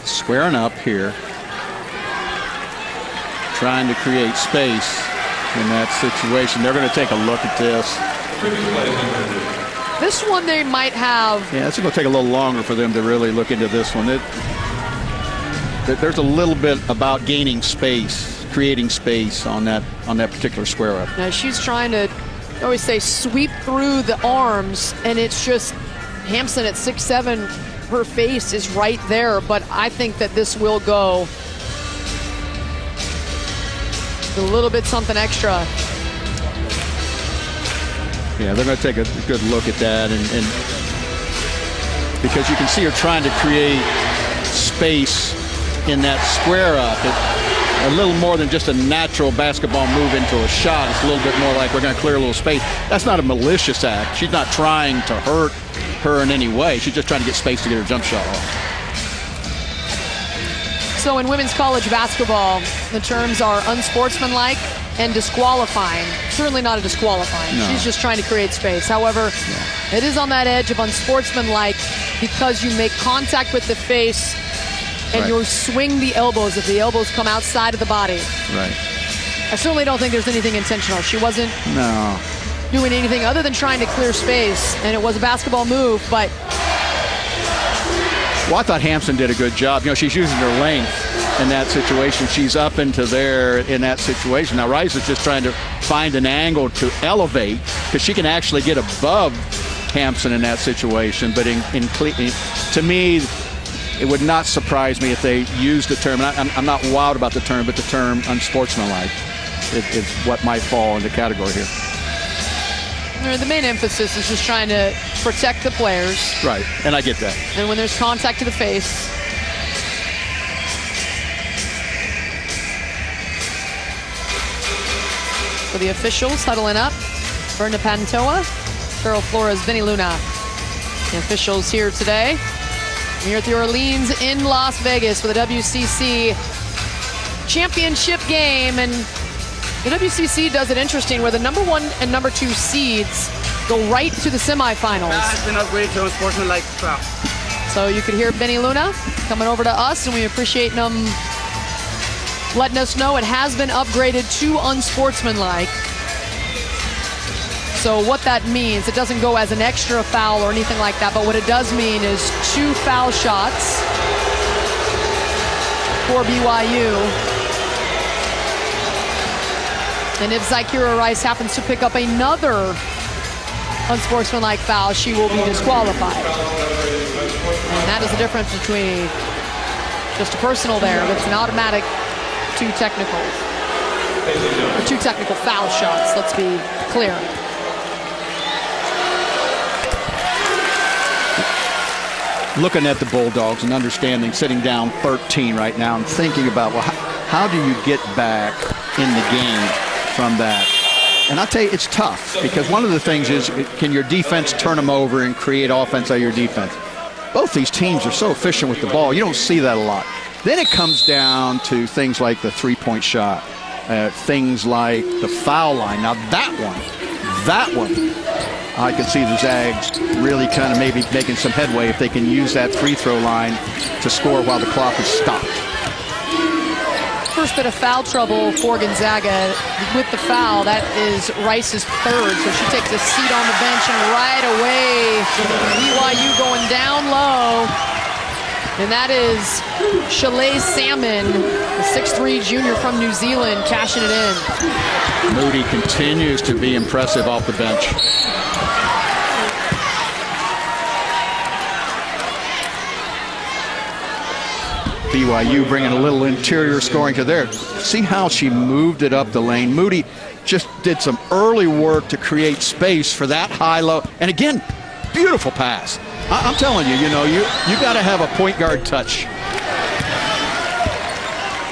Squaring up here. Trying to create space in that situation. They're going to take a look at this. This one they might have. Yeah, it's going to take a little longer for them to really look into this one. It, there's a little bit about gaining space, creating space on that on that particular square up. Now she's trying to, I always say, sweep through the arms, and it's just Hamson at six seven. Her face is right there, but I think that this will go a little bit something extra. Yeah, they're going to take a good look at that, and, and because you can see her trying to create space in that square up. It, a little more than just a natural basketball move into a shot. It's a little bit more like we're going to clear a little space. That's not a malicious act. She's not trying to hurt her in any way. She's just trying to get space to get her jump shot off. So in women's college basketball, the terms are unsportsmanlike and disqualifying. Certainly not a disqualifying. No. She's just trying to create space. However, yeah. it is on that edge of unsportsmanlike because you make contact with the face and right. you swing the elbows if the elbows come outside of the body. Right. I certainly don't think there's anything intentional. She wasn't no. doing anything other than trying to clear space, and it was a basketball move, but well, I thought Hamson did a good job. You know, she's using her length in that situation. She's up into there in that situation. Now, Rice is just trying to find an angle to elevate because she can actually get above Hamson in that situation. But in, in, in, to me, it would not surprise me if they used the term. I'm, I'm not wild about the term, but the term unsportsmanlike is, is what might fall into the category here. The main emphasis is just trying to protect the players. Right, and I get that. And when there's contact to the face, for the officials huddling up, Berna Pantoa, Carol Flores, Vinny Luna. The officials here today. Here at the Orleans in Las Vegas for the WCC championship game. And the WCC does it interesting where the number one and number two seeds go right to the semifinals. Has been upgraded to unsportsmanlike foul. So you could hear Benny Luna coming over to us, and we appreciate them letting us know it has been upgraded to unsportsmanlike. So what that means, it doesn't go as an extra foul or anything like that, but what it does mean is two foul shots for BYU and if Zykera Rice happens to pick up another unsportsmanlike foul, she will be disqualified. And that is the difference between just a personal there, but it's an automatic two technical. Or two technical foul shots, let's be clear. Looking at the Bulldogs and understanding sitting down 13 right now and thinking about, well, how, how do you get back in the game? from that. And I'll tell you, it's tough because one of the things is can your defense turn them over and create offense out of your defense? Both these teams are so efficient with the ball. You don't see that a lot. Then it comes down to things like the three point shot, uh, things like the foul line. Now, that one, that one, I can see the Zags really kind of maybe making some headway if they can use that free throw line to score while the clock is stopped first bit of foul trouble for Gonzaga with the foul. That is Rice's third, so she takes a seat on the bench, and right away, BYU going down low. And that is Shalay Salmon, the 6'3 junior from New Zealand, cashing it in. Moody continues to be impressive off the bench. BYU bringing a little interior scoring to there. See how she moved it up the lane. Moody just did some early work to create space for that high low. And again, beautiful pass. I- am telling you, you know, you you got to have a point guard touch.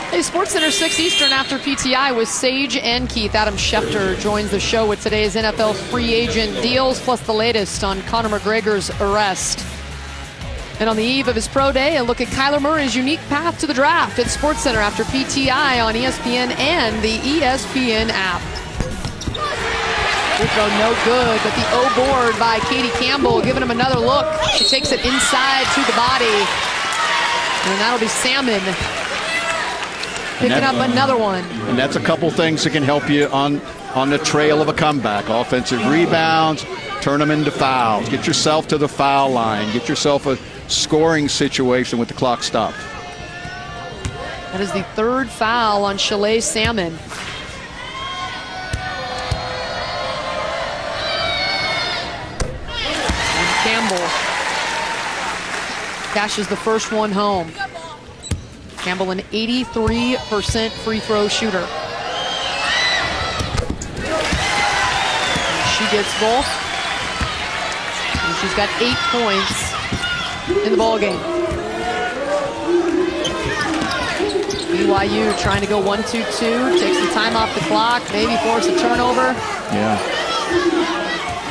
Hey, Sports Center 6 Eastern after PTI with Sage and Keith. Adam Schefter joins the show with today's NFL free agent deals, plus the latest on Conor McGregor's arrest. And on the eve of his pro day, a look at Kyler Murray's unique path to the draft at Sports Center after PTI on ESPN and the ESPN app. Free throw no good, but the O board by Katie Campbell giving him another look. She takes it inside to the body. And that'll be Salmon picking up another one. And that's a couple things that can help you on on the trail of a comeback. Offensive rebounds, turn them into fouls. Get yourself to the foul line. Get yourself a scoring situation with the clock stopped. That is the third foul on Shalay Salmon. Cashes the first one home. Campbell an 83% free throw shooter. She gets both. And she's got eight points in the ball game. BYU trying to go one, two, two, takes the time off the clock, maybe force a turnover. Yeah.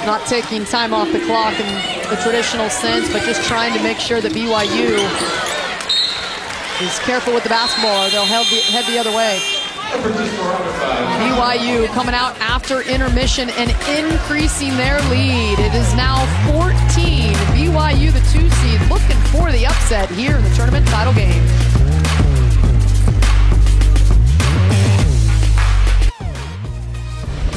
Not taking time off the clock in the traditional sense, but just trying to make sure that BYU is careful with the basketball or they'll head the, head the other way. BYU coming out after intermission and increasing their lead. It is now 14. BYU, the two seed, looking for the upset here in the tournament title game.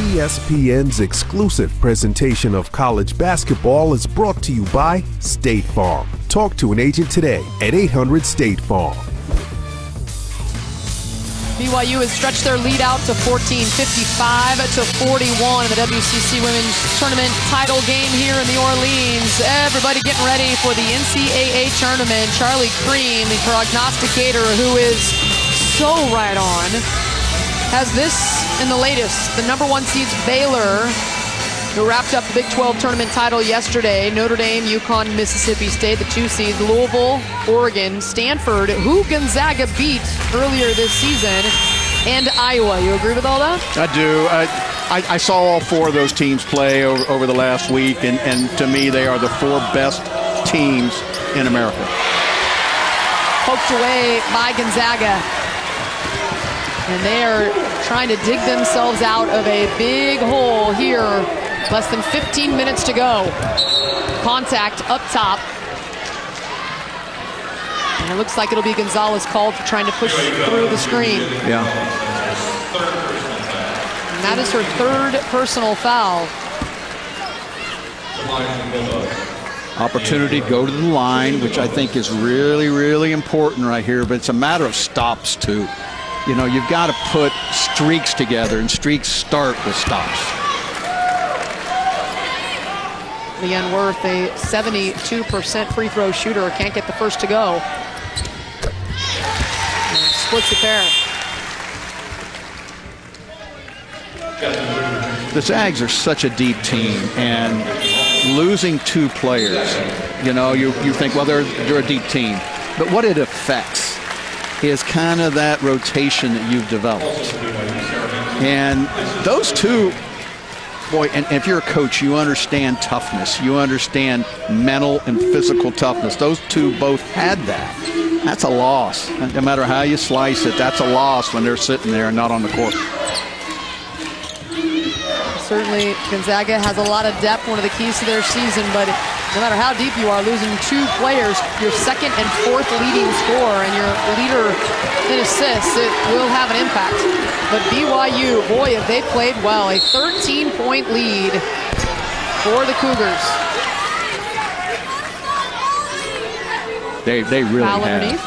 ESPN's exclusive presentation of college basketball is brought to you by State Farm. Talk to an agent today at 800 State Farm. BYU has stretched their lead out to 14, 55 to 41 in the WCC Women's Tournament title game here in New Orleans. Everybody getting ready for the NCAA tournament. Charlie Creme, the prognosticator who is so right on, has this in the latest. The number one seeds Baylor, who wrapped up the Big 12 tournament title yesterday. Notre Dame, UConn, Mississippi State, the two seeds, Louisville, Oregon, Stanford, who Gonzaga beat earlier this season, and Iowa. You agree with all that? I do. I, I, I saw all four of those teams play over, over the last week, and, and to me, they are the four best teams in America. Poked away by Gonzaga. And they are trying to dig themselves out of a big hole here. Less than 15 minutes to go. Contact up top. And it looks like it'll be Gonzales called for trying to push through the screen. Yeah. And that is her third personal foul. Opportunity to go to the line, which I think is really, really important right here, but it's a matter of stops, too. You know, you've got to put streaks together, and streaks start with stops. Leanne Wirth, a 72% free throw shooter, can't get the first to go. And splits it there. The Zags are such a deep team, and losing two players, you know, you, you think, well, they're, they're a deep team. But what it affects is kind of that rotation that you've developed. And those two, boy, and if you're a coach, you understand toughness. You understand mental and physical toughness. Those two both had that. That's a loss. No matter how you slice it, that's a loss when they're sitting there and not on the court. Certainly, Gonzaga has a lot of depth, one of the keys to their season, but no matter how deep you are, losing two players, your second and fourth leading scorer and your leader in assists, it will have an impact. But BYU, boy, have they played well. A 13-point lead for the Cougars. They, they really Foul have. underneath.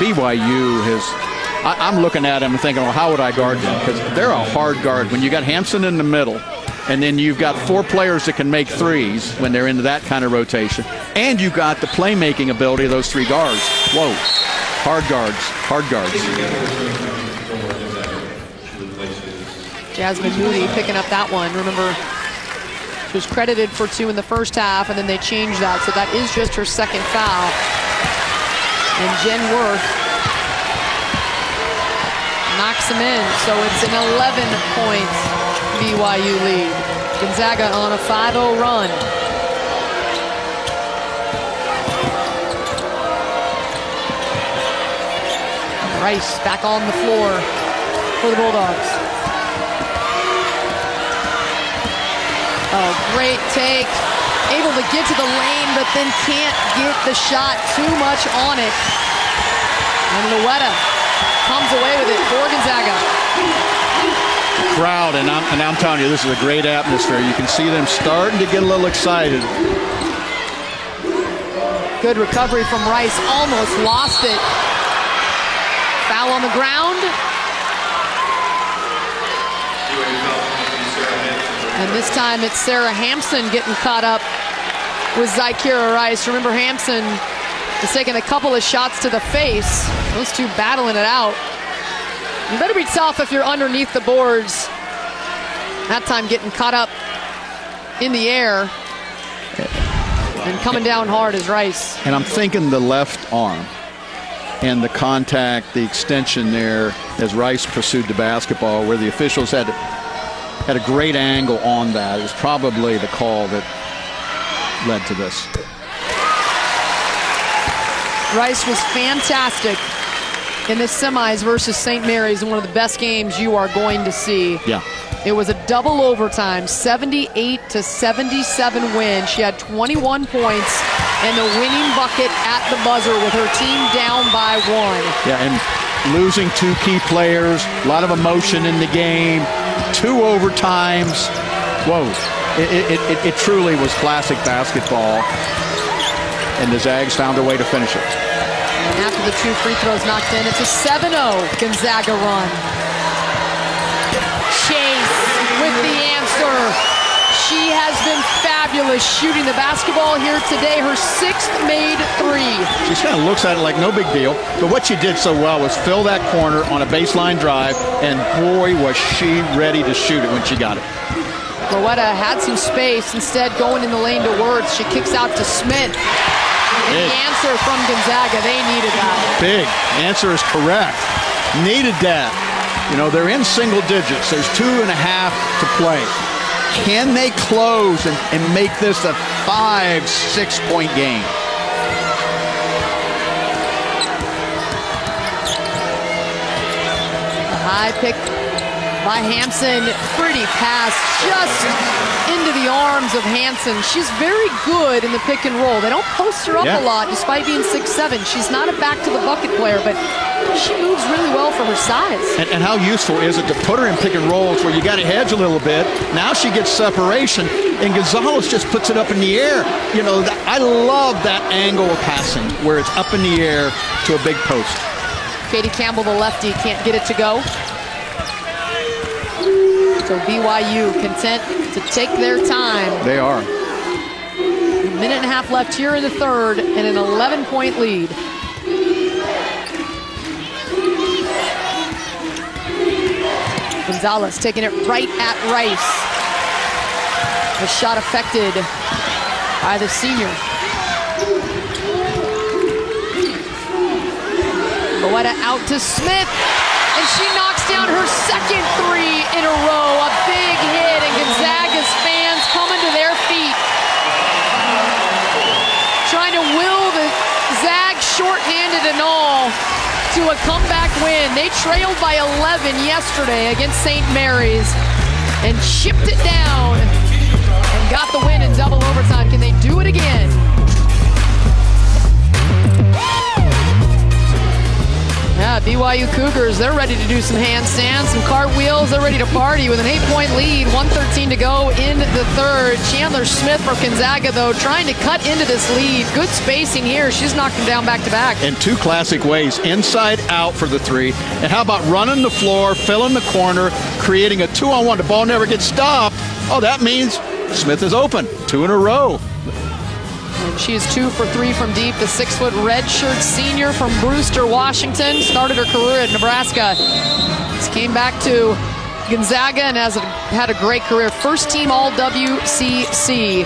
BYU has. I, I'm looking at them and thinking, well, how would I guard them? Because they're a hard guard. When you got Hamson in the middle, and then you've got four players that can make threes when they're into that kind of rotation, and you've got the playmaking ability of those three guards. Whoa, hard guards, hard guards. Jasmine Moody picking up that one. Remember, she was credited for two in the first half, and then they changed that. So that is just her second foul. And Jen Wirth knocks him in. So it's an 11 point BYU lead. Gonzaga on a 5-0 run. Rice back on the floor for the Bulldogs. Oh, great take. Able to get to the lane, but then can't get the shot too much on it. And Loera comes away with it for Gonzaga. Crowd, and I'm, and I'm telling you, this is a great atmosphere. You can see them starting to get a little excited. Good recovery from Rice. Almost lost it. Foul on the ground. And this time it's Sarah Hamson getting caught up with Zykera Rice. Remember, Hamson is taking a couple of shots to the face. Those two battling it out. You better be tough if you're underneath the boards. That time getting caught up in the air and coming down hard is Rice. And I'm thinking the left arm and the contact, the extension there as Rice pursued the basketball, where the officials had had a great angle on that. It was probably the call that led to this. Rice was fantastic in the semis versus St. Mary's, one of the best games you are going to see. Yeah. It was a double overtime, 78 to 77 win. She had 21 points and the winning bucket at the buzzer with her team down by one. Yeah, and losing two key players, a lot of emotion in the game, two overtimes. Whoa, it, it, it, it truly was classic basketball. And the Zags found a way to finish it. And after the two free throws knocked in, it's a 7-0 Gonzaga run. Chase with the answer. She has been fabulous shooting the basketball here today. Her sixth made three. She kind of looks at it like no big deal. But what she did so well was fill that corner on a baseline drive, and boy, was she ready to shoot it when she got it. Loera had some space. Instead, going in the lane to Wirth. She kicks out to Smith. And the answer from Gonzaga, they needed that. Big. Answer is correct. Needed that. You know, they're in single digits. There's two and a half to play. Can they close and, and make this a five, six point game? A high pick by Hamson. Pretty pass just into the arms of Hamson. She's very good in the pick and roll. They don't post her up Yeah. a lot despite being 6'7". She's not a back to the bucket player, but she moves really well for her size. And, and how useful is it to put her in pick and rolls where you got to hedge a little bit? Now she gets separation, and Gonzales just puts it up in the air. You know, that, I love that angle of passing where it's up in the air to a big post. Katie Campbell, the lefty, can't get it to go. So BYU content to take their time. They are. A minute and a half left here in the third and an 11 point lead. Gonzales taking it right at Rice. The shot affected by the senior. Loera out to Smith, and she knocks down her second three in a row. A big hit, and Gonzaga's fans coming to their feet trying to will the Zags shorthanded and all to a comeback win. They trailed by 11 yesterday against St. Mary's and chipped it down and got the win in double overtime. Can they do it again? Yeah, BYU Cougars, they're ready to do some handstands, some cartwheels. They're ready to party with an eight-point lead, 113 to go in the third. Chandler Smith from Gonzaga, though, trying to cut into this lead. Good spacing here. She's knocked him down back-to-back. in two classic ways inside out for the three and how about running the floor filling the corner creating a two on one the ball never gets stopped oh that means smith is open two in a row And she is two for three from deep. The six-foot redshirt senior from Brewster, Washington, started her career at Nebraska. She came back to Gonzaga and has a, had a great career. First team All WCC.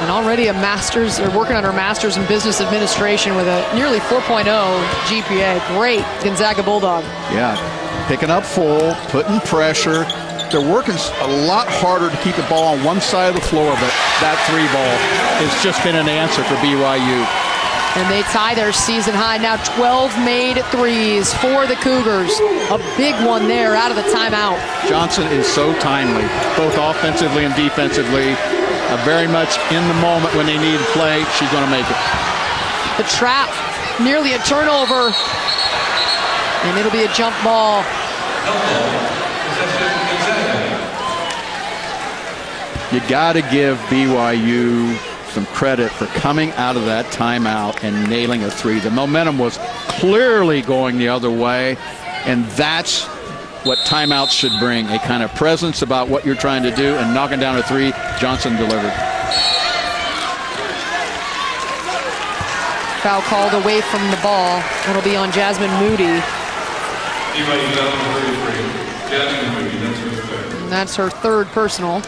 And already a master's, they're working on her master's in business administration with a nearly 4.0 GPA. Great Gonzaga Bulldog. Yeah, picking up full, putting pressure. They're working a lot harder to keep the ball on one side of the floor, but that three ball has just been an answer for BYU. And they tie their season high now 12 made threes for the Cougars. A big one there out of the timeout. Johnson is so timely, both offensively and defensively. Uh, very much in the moment when they need to play, she's going to make it. The trap, nearly a turnover, and it'll be a jump ball. You got to give BYU some credit for coming out of that timeout and nailing a three. The momentum was clearly going the other way, and that's what timeouts should bring a kind of presence about what you're trying to do and knocking down a three. Johnson delivered. Foul called away from the ball. It'll be on Jasmine Moody. And that's her third personal.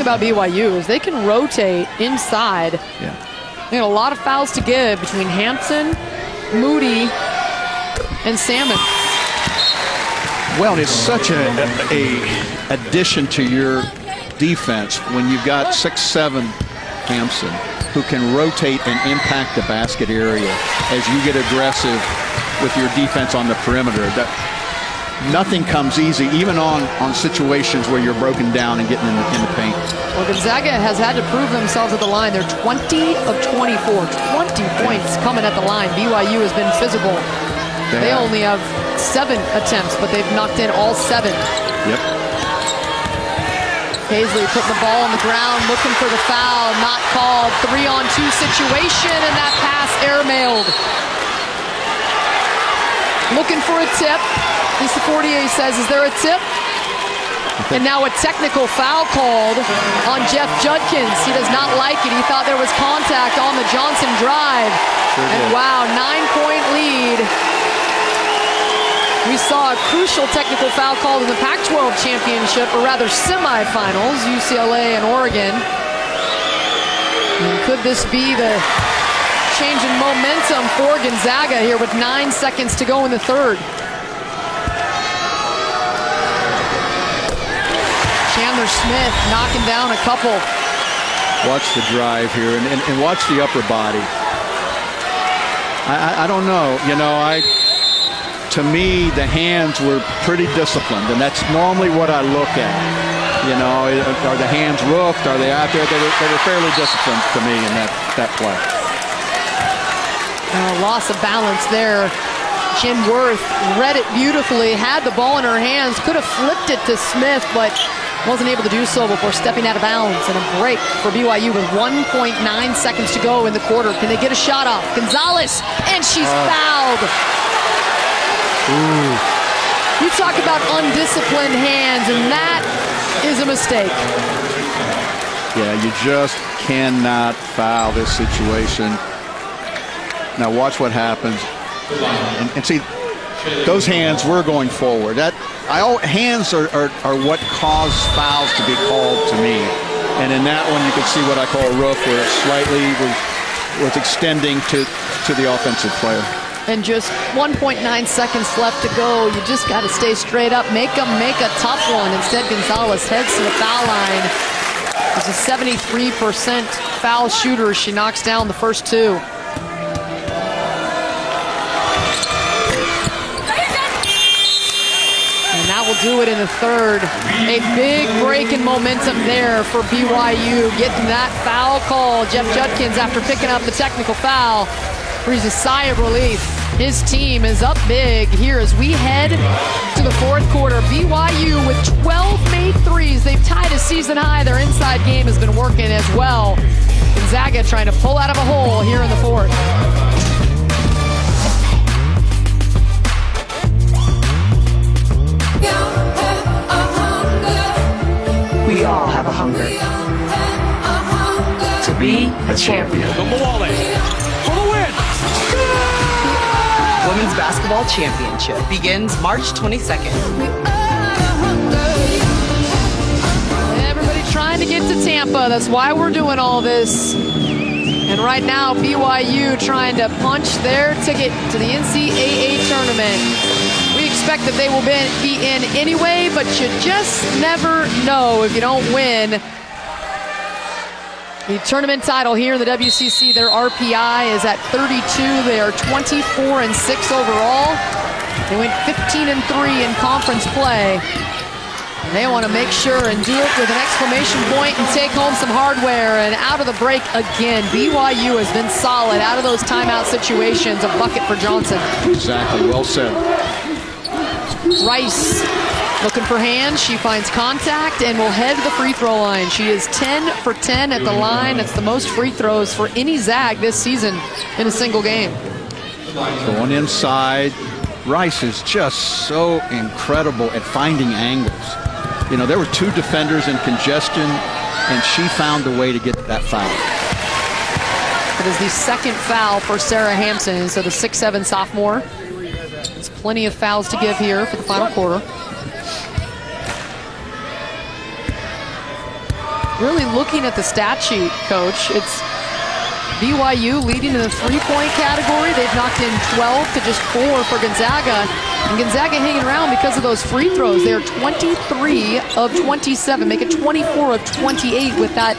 Thing about BYU is they can rotate inside. Yeah. They had a lot of fouls to give between Hamson, Moody, and Salmon. Well, it's such a, a, addition to your defense when you've got six seven Hamson who can rotate and impact the basket area as you get aggressive with your defense on the perimeter. That nothing comes easy, even on, on situations where you're broken down and getting in the, in the paint. Well, Gonzaga has had to prove themselves at the line. They're 20 of 24, 20 points coming at the line. BYU has been physical. They only have seven attempts, but they've knocked in all seven. Yep. Paisley putting the ball on the ground, looking for the foul, not called. Three on two situation, and that pass airmailed. Looking for a tip. Lisa Fortier says, is there a tip? And now a technical foul called on Jeff Judkins. He does not like it. He thought there was contact on the Johnson drive. Sure and did. wow, nine-point lead. We saw a crucial technical foul called in the Pac-12 championship, or rather semifinals, UCLA and Oregon. And could this be the change in momentum for Gonzaga here with nine seconds to go in the third? Chandler Smith knocking down a couple. Watch the drive here and, and, and watch the upper body. I, I, I don't know. You know, I to me, the hands were pretty disciplined, and that's normally what I look at. You know, are the hands roofed? Are they out there? They were, they were fairly disciplined to me in that, that play. Uh, loss of balance there. Jen Wirth read it beautifully, had the ball in her hands, could have flipped it to Smith, but wasn't able to do so before stepping out of bounds. And a break for BYU with 1.9 seconds to go in the quarter. Can they get a shot off? Gonzales, and she's uh. fouled. Ooh. You talk about undisciplined hands, and that is a mistake. Yeah, you just cannot foul this situation. Now watch what happens. And, and see, those hands were going forward. That I all, hands are, are, are what cause fouls to be called to me. And in that one, you can see what I call a roof, where it slightly was extending to to the offensive player. And just 1.9 seconds left to go. You just got to stay straight up. Make them make a tough one. Instead, Gonzales heads to the foul line. She's a 73% foul shooter. She knocks down the first two. Will do it in the third. A big break in momentum there for BYU. Getting that foul call. Jeff Judkins, after picking up the technical foul, breathes a sigh of relief. His team is up big here as we head to the fourth quarter. BYU with 12 made threes. They've tied a season high. Their inside game has been working as well. Gonzaga trying to pull out of a hole here in the fourth. We all have a hunger to be a champion. for the win. Women's Basketball Championship begins March 22nd. Everybody trying to get to Tampa. That's why we're doing all this. And right now, BYU trying to punch their ticket to the NCAA tournament. We expect that they will be in anyway, but you just never know if you don't win. The tournament title here in the WCC, their RPI is at 32. They are 24 and 6 overall. They went 15 and 3 in conference play. They want to make sure and do it with an exclamation point and take home some hardware. And out of the break again, BYU has been solid out of those timeout situations. A bucket for Johnson. Exactly. Well said. Rice looking for hands. She finds contact and will head to the free throw line. She is 10 for 10 at the line. That's the most free throws for any Zag this season in a single game. Going inside. Rice is just so incredible at finding angles. You know, there were two defenders in congestion, and she found a way to get that foul. It is the second foul for Sara Hamson, so the 6'7 sophomore. Plenty of fouls to give here for the final quarter. Really looking at the stat sheet, Coach, it's BYU leading in the three-point category. They've knocked in 12 to just four for Gonzaga. And Gonzaga hanging around because of those free throws. They're 23 of 27, make it 24 of 28 with that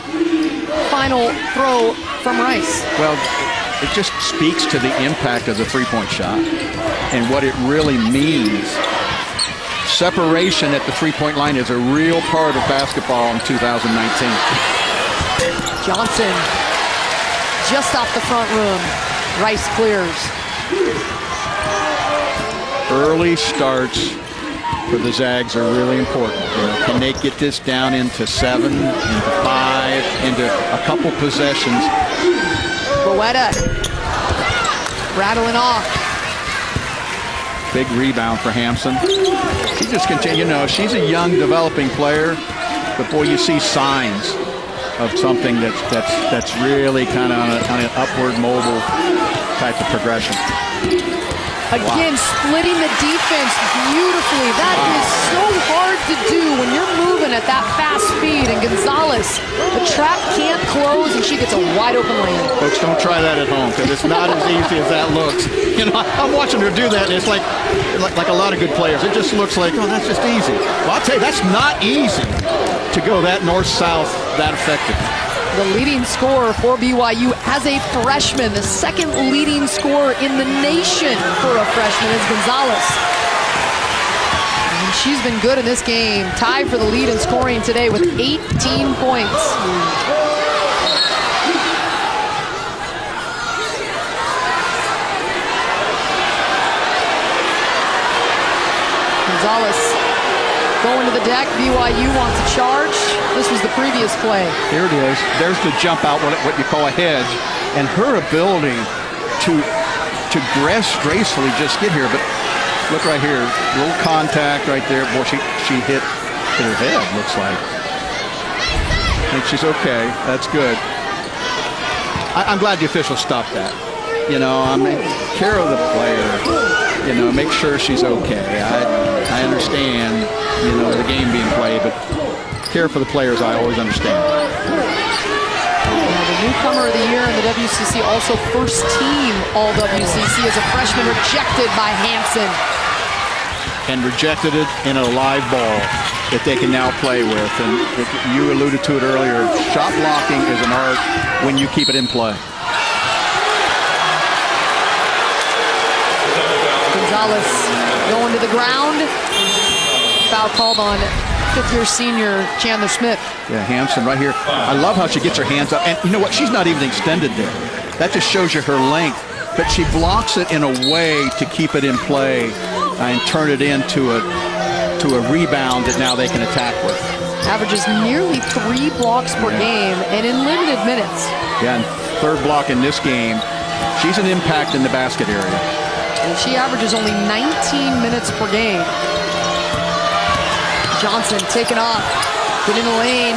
final throw from Rice. Well, it just speaks to the impact of the three-point shot and what it really means. Separation at the three-point line is a real part of basketball in 2019. Johnson just off the front room. Rice clears. Early starts for the Zags are really important. You know, can they get this down into seven, into five, into a couple possessions? Loera rattling off. Big rebound for Hamson. She just continues, you know, she's a young developing player, boy, you see signs of something that's that's that's really kind of on, an upward mobile type of progression. Again, wow. splitting the defense beautifully. That wow. is so hard to do when you're moving at that fast speed. And Gonzales, the trap can't close, and she gets a wide open lane. Folks, don't try that at home because it's not as easy as that looks. You know, I'm watching her do that, and it's like, like, like a lot of good players. It just looks like, oh, that's just easy. Well, I'll tell you, that's not easy to go that north-south that effective the leading scorer for BYU as a freshman. The second leading scorer in the nation for a freshman is Gonzales. And she's been good in this game. Tied for the lead in scoring today with 18 points. Gonzales Going to the deck, BYU wants a charge. This was the previous play. Here it is. There's the jump out, what, what you call a hedge. And her ability to to grace gracefully just get here. But look right here, little contact right there. Boy, she, she hit, hit her head, looks like. Think she's okay. That's good. I, am glad the official stopped that. You know, I mean, care of the player. You know, make sure she's okay. I, I understand you know, the game being played, but care for the players, I always understand. Now, the newcomer of the year in the WCC, also first team All WCC as a freshman, rejected by Hamson. And rejected it in a live ball that they can now play with. And you alluded to it earlier, shot blocking is an art when you keep it in play. Gonzales going to the ground foul called on fifth-year senior Chandler Smith. Yeah, Hamson right here. I love how she gets her hands up. And you know what? She's not even extended there. That just shows you her length. But she blocks it in a way to keep it in play and turn it into a to a rebound that now they can attack with. Averages nearly three blocks per yeah. game and in limited minutes. Yeah, and third block in this game. She's an impact in the basket area. And she averages only 19 minutes per game. Johnson taken off. Get in the lane.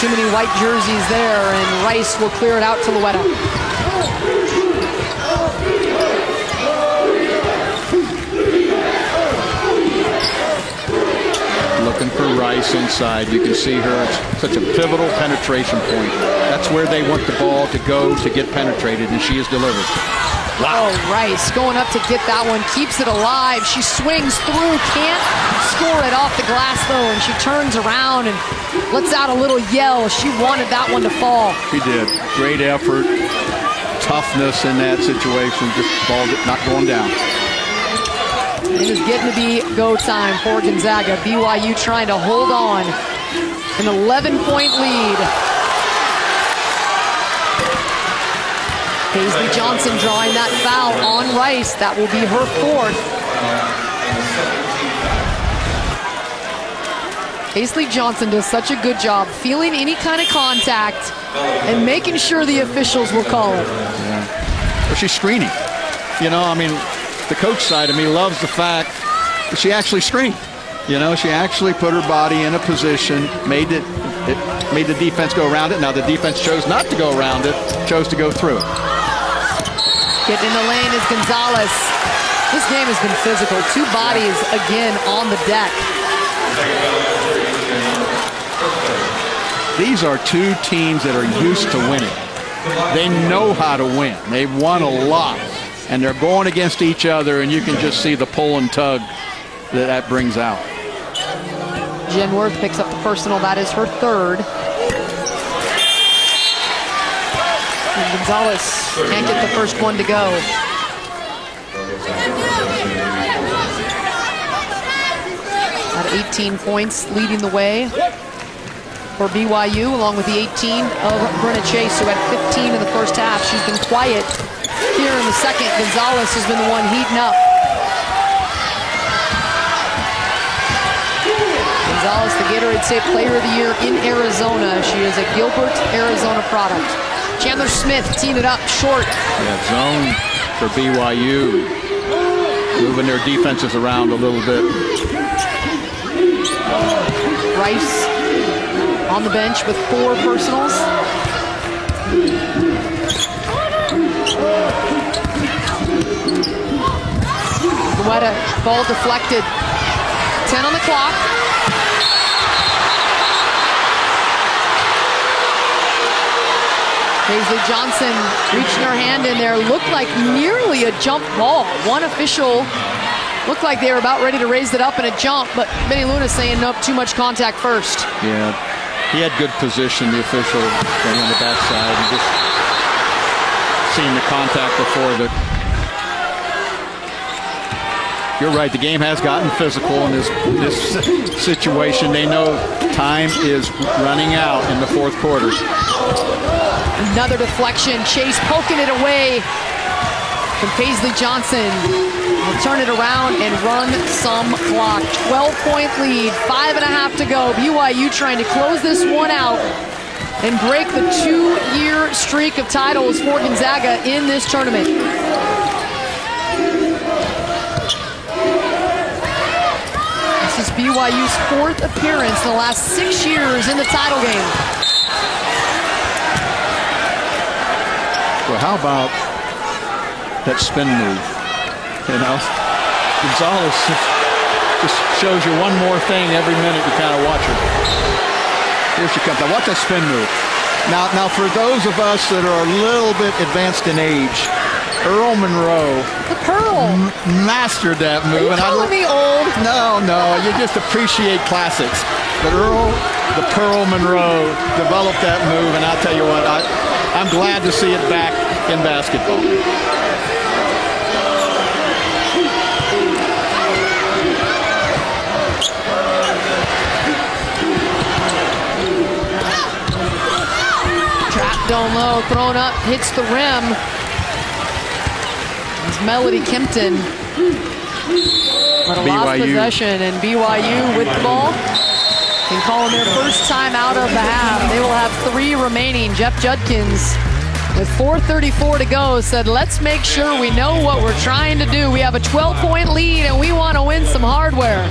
Too many white jerseys there, and Rice will clear it out to Loera. Looking for Rice inside. You can see her. It's such a pivotal penetration point. That's where they want the ball to go to get penetrated, and she is delivered. Wow. Oh, Rice going up to get that one, keeps it alive. She swings through, can't score it off the glass though, and she turns around and lets out a little yell. She wanted that one to fall. She did. Great effort, toughness in that situation. Just ball not going down. It is getting to be go time for Gonzaga. BYU trying to hold on. An 11-point lead. Paisley Johnson drawing that foul on Rice. That will be her fourth. Paisley Johnson does such a good job feeling any kind of contact and making sure the officials will call it. Yeah. Well, she's screening. You know, I mean, the coach side of me loves the fact that she actually screened. You know, she actually put her body in a position, made it, it made the defense go around it. Now the defense chose not to go around it, chose to go through it. Getting in the lane is Gonzales. This game has been physical. Two bodies again on the deck. These are two teams that are used to winning. They know how to win. They've won a lot and they're going against each other, and you can just see the pull and tug that that brings out. Jen Wirth picks up the personal. That is her third. And Gonzales can't get the first one to go. At 18 points, leading the way for BYU, along with the 18 of Brenna Chase, who had 15 in the first half. She's been quiet here in the second. Gonzales has been the one heating up. Gonzales, the Gatorade State Player of the Year in Arizona. She is a Gilbert, Arizona product. Chandler Smith teeing it up short. Yeah, zone for BYU. Moving their defenses around a little bit. Rice on the bench with four personals. Loera, ball deflected. 10 on the clock. Paisley Johnson reaching her hand in there. Looked like nearly a jump ball. One official looked like they were about ready to raise it up in a jump, but Benny Luna saying nope, too much contact first. Yeah, he had good position, the official, on the backside. And just seeing the contact before the you're right. The game has gotten physical in this this situation. They know time is running out in the fourth quarter. Another deflection. Chase poking it away from Paisley Johnson. Will turn it around and run some clock. 12-point lead, five and a half to go. BYU trying to close this one out and break the two-year streak of titles for Gonzaga in this tournament. This is BYU's fourth appearance in the last six years in the title game. Well, how about that spin move? You know, Gonzales just shows you one more thing every minute you kind of watch her. Here she comes. Now watch that spin move. Now, now for those of us that are a little bit advanced in age, Earl Monroe the Pearl mastered that move. Are you calling I, me old? No, no. You just appreciate classics. But Earl, the Pearl Monroe, developed that move, and I'll tell you what, I, I'm glad to see it back in basketball. Down low, thrown up, hits the rim. It's Melody Kempton. But a lost possession, and BYU with the ball can call in their first time out of the half. They will have three remaining. Jeff Judkins with 4.34 to go said, let's make sure we know what we're trying to do. We have a 12-point lead, and we want to win some hardware.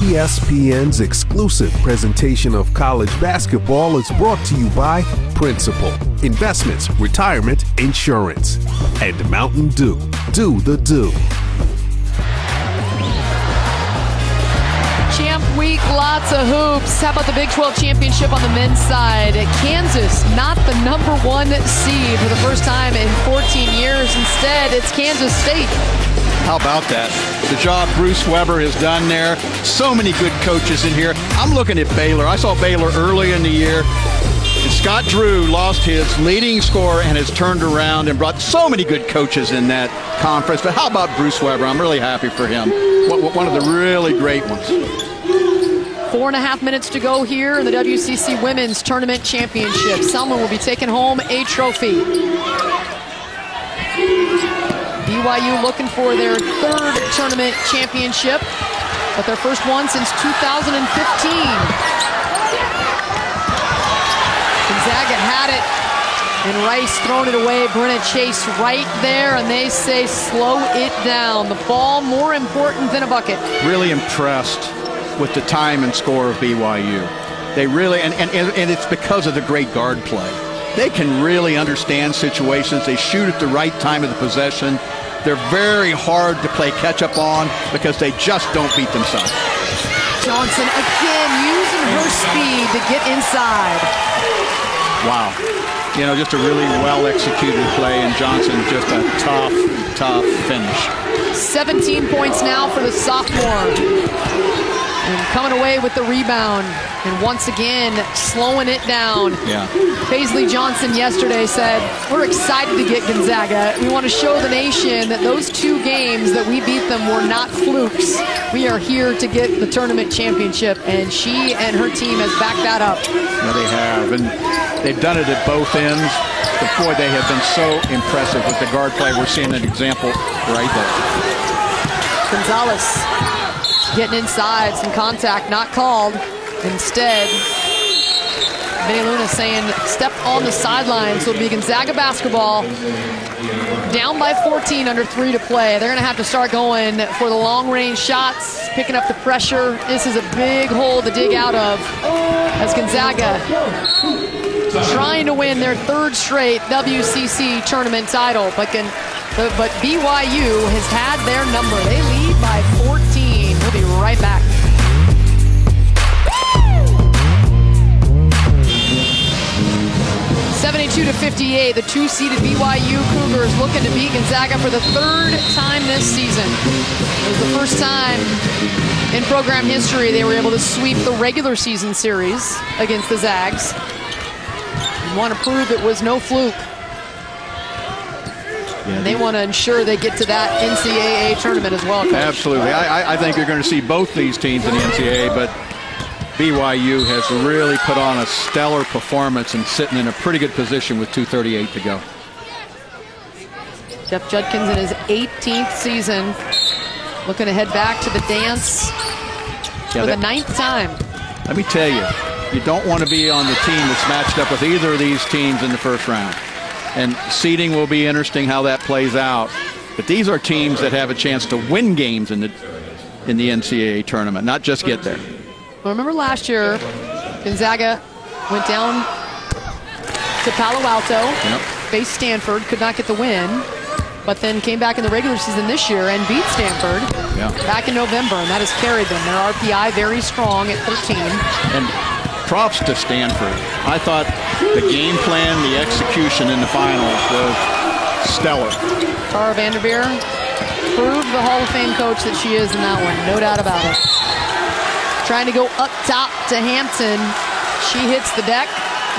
ESPN's exclusive presentation of college basketball is brought to you by Principal Investments, Retirement, Insurance, and Mountain Dew. Do the do. Champ week, lots of hoops. How about the Big 12 championship on the men's side? Kansas, not the number one seed for the first time in 14 years. Instead, it's Kansas State how about that? The job Bruce Weber has done there. So many good coaches in here. I'm looking at Baylor. I saw Baylor early in the year. And Scott Drew lost his leading scorer and has turned around and brought so many good coaches in that conference. But how about Bruce Weber? I'm really happy for him. One of the really great ones. Four and a half minutes to go here in the WCC Women's Tournament Championship. Someone will be taking home a trophy. BYU looking for their third tournament championship, but their first one since 2015. Gonzaga had it, and Rice throwing it away. Brenna Chase right there, and they say slow it down. The ball more important than a bucket. Really impressed with the time and score of BYU. They really, and, and, and it's because of the great guard play. They can really understand situations. They shoot at the right time of the possession. They're very hard to play catch up on because they just don't beat themselves. Johnson again using her speed to get inside. Wow. You know, just a really well executed play, and Johnson just a tough, tough finish. 17 points now for the sophomore. And coming away with the rebound. And once again, slowing it down. Yeah. Paisley Johnson yesterday said, We're excited to get Gonzaga. We want to show the nation that those two games that we beat them were not flukes. We are here to get the tournament championship. And she and her team has backed that up. Yeah, they have. And they've done it at both ends. But boy, they have been so impressive with the guard play. We're seeing an example right there. Gonzales getting inside, some contact not called. Instead, Benny Luna saying step on the sideline. So it'll be Gonzaga basketball down by 14 under three to play. They're going to have to start going for the long range shots, picking up the pressure. This is a big hole to dig out of as Gonzaga trying to win their third straight WCC tournament title. But, can, but BYU has had their number. They lead by 14. Right back. Seventy-two to fifty-eight, the two-seeded BYU Cougars looking to beat Gonzaga for the third time this season. It was the first time in program history they were able to sweep the regular season series against the Zags. You want to prove it was no fluke. And they want to ensure they get to that NCAA tournament as well. Coach. Absolutely. I, I think you're going to see both these teams in the NCAA, but BYU has really put on a stellar performance and sitting in a pretty good position with 2.38 to go. Jeff Judkins in his 18th season looking to head back to the dance yeah, for that, the ninth time. Let me tell you, you don't want to be on the team that's matched up with either of these teams in the first round. And seeding will be interesting how that plays out. But these are teams that have a chance to win games in the in the NCAA tournament, not just get there. Well, remember last year, Gonzaga went down to Palo Alto, yep. faced Stanford, could not get the win, but then came back in the regular season this year and beat Stanford yeah. back in November, and that has carried them. Their RPI very strong at 13. And props to Stanford. I thought the game plan, the execution in the finals was stellar. Tara VanDerveer proved the Hall of Fame coach that she is in that one, no doubt about it. Trying to go up top to Hamson. She hits the deck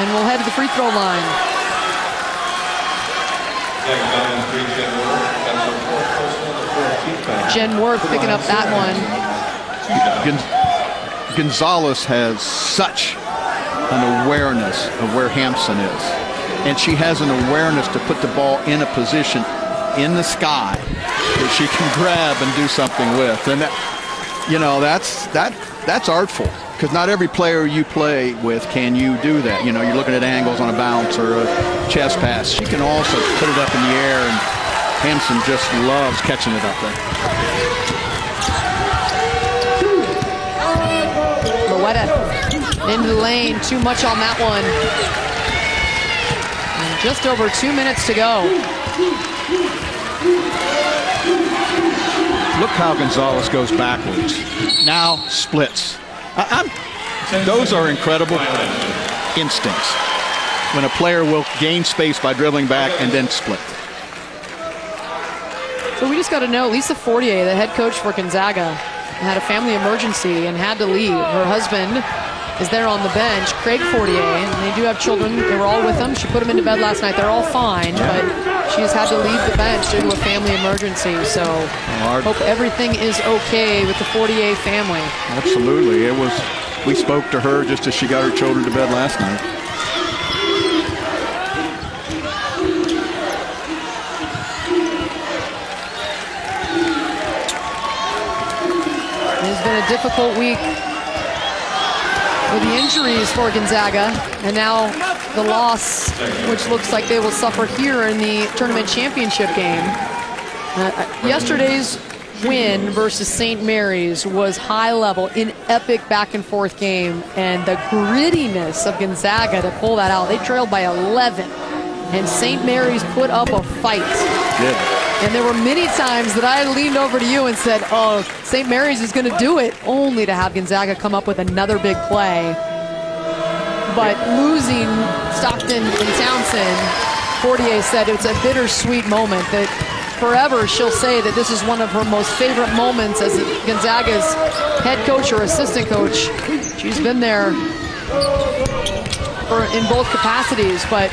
and will head to the free throw line. Jen Wirth picking up that one. Gonzales has such an awareness of where Hamson is. And she has an awareness to put the ball in a position in the sky that she can grab and do something with. And that, you know, that's that that's artful because not every player you play with can you do that. You know, you're looking at angles on a bounce or a chest pass. She can also put it up in the air, and Hamson just loves catching it up there. Into the lane. Too much on that one. And just over two minutes to go. Look how Gonzales goes backwards. Now splits. I, I'm, those are incredible instincts when a player will gain space by dribbling back and then split. So we just got to know Lisa Fortier, the head coach for Gonzaga, had a family emergency and had to leave. Her husband is there on the bench, Craig Fortier, and they do have children. They were all with them. She put them into bed last night. They're all fine, but she she's had to leave the bench due to a family emergency. So our- hope everything is okay with the Fortier family. Absolutely. It was, we spoke to her just as she got her children to bed last night. It has been a difficult week with the injuries for Gonzaga, and now the loss, which looks like they will suffer here in the tournament championship game. Uh, uh, yesterday's win versus St. Mary's was high level, in epic back and forth game, and the grittiness of Gonzaga to pull that out. They trailed by 11, and St. Mary's put up a fight. Did. And there were many times that I leaned over to you and said, oh, St. Mary's is going to do it, only to have Gonzaga come up with another big play. But losing Stockton and Townsend, Fortier said it's a bittersweet moment that forever she'll say that this is one of her most favorite moments as Gonzaga's head coach or assistant coach. She's been there for, in both capacities, but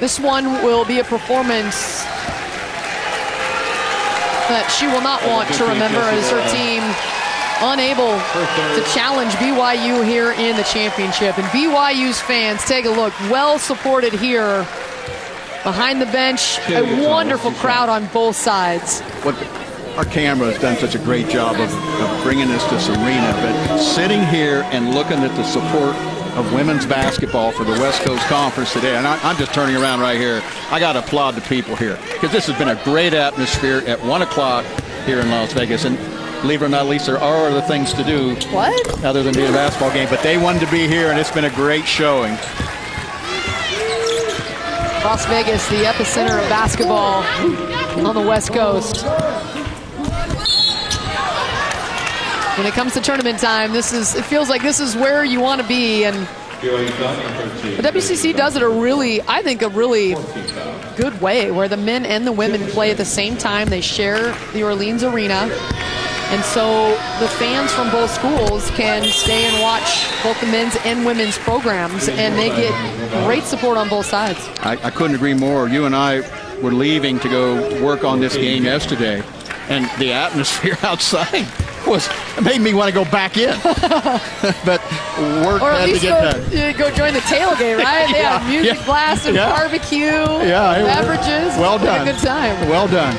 this one will be a performance that she will not want to remember as her team unable to challenge BYU here in the championship. And BYU's fans, take a look, well supported here behind the bench. A wonderful crowd on both sides. What our camera has done such a great job of, of bringing us this arena, but sitting here and looking at the support of women's basketball for the West Coast Conference today, and I, I'm just turning around right here. I got to applaud the people here because this has been a great atmosphere at one o'clock here in Las Vegas, and believe it or not, least there are other things to do What? other than be a basketball game, but they wanted to be here, and it's been a great showing. Las Vegas, the epicenter of basketball on the West Coast. When it comes to tournament time, this is it feels like this is where you want to be and the WCC does it a really, I think, a really good way where the men and the women play at the same time. They share the Orleans Arena. And so the fans from both schools can stay and watch both the men's and women's programs, and they get great support on both sides. I, I couldn't agree more. You and I were leaving to go work on this game yesterday, and the atmosphere outside was made me want to go back in. but work Or had to get go, done. go join the tailgate, right? They Yeah, music yeah, and yeah. barbecue, Yeah, beverages. Well done. A good time. Well done.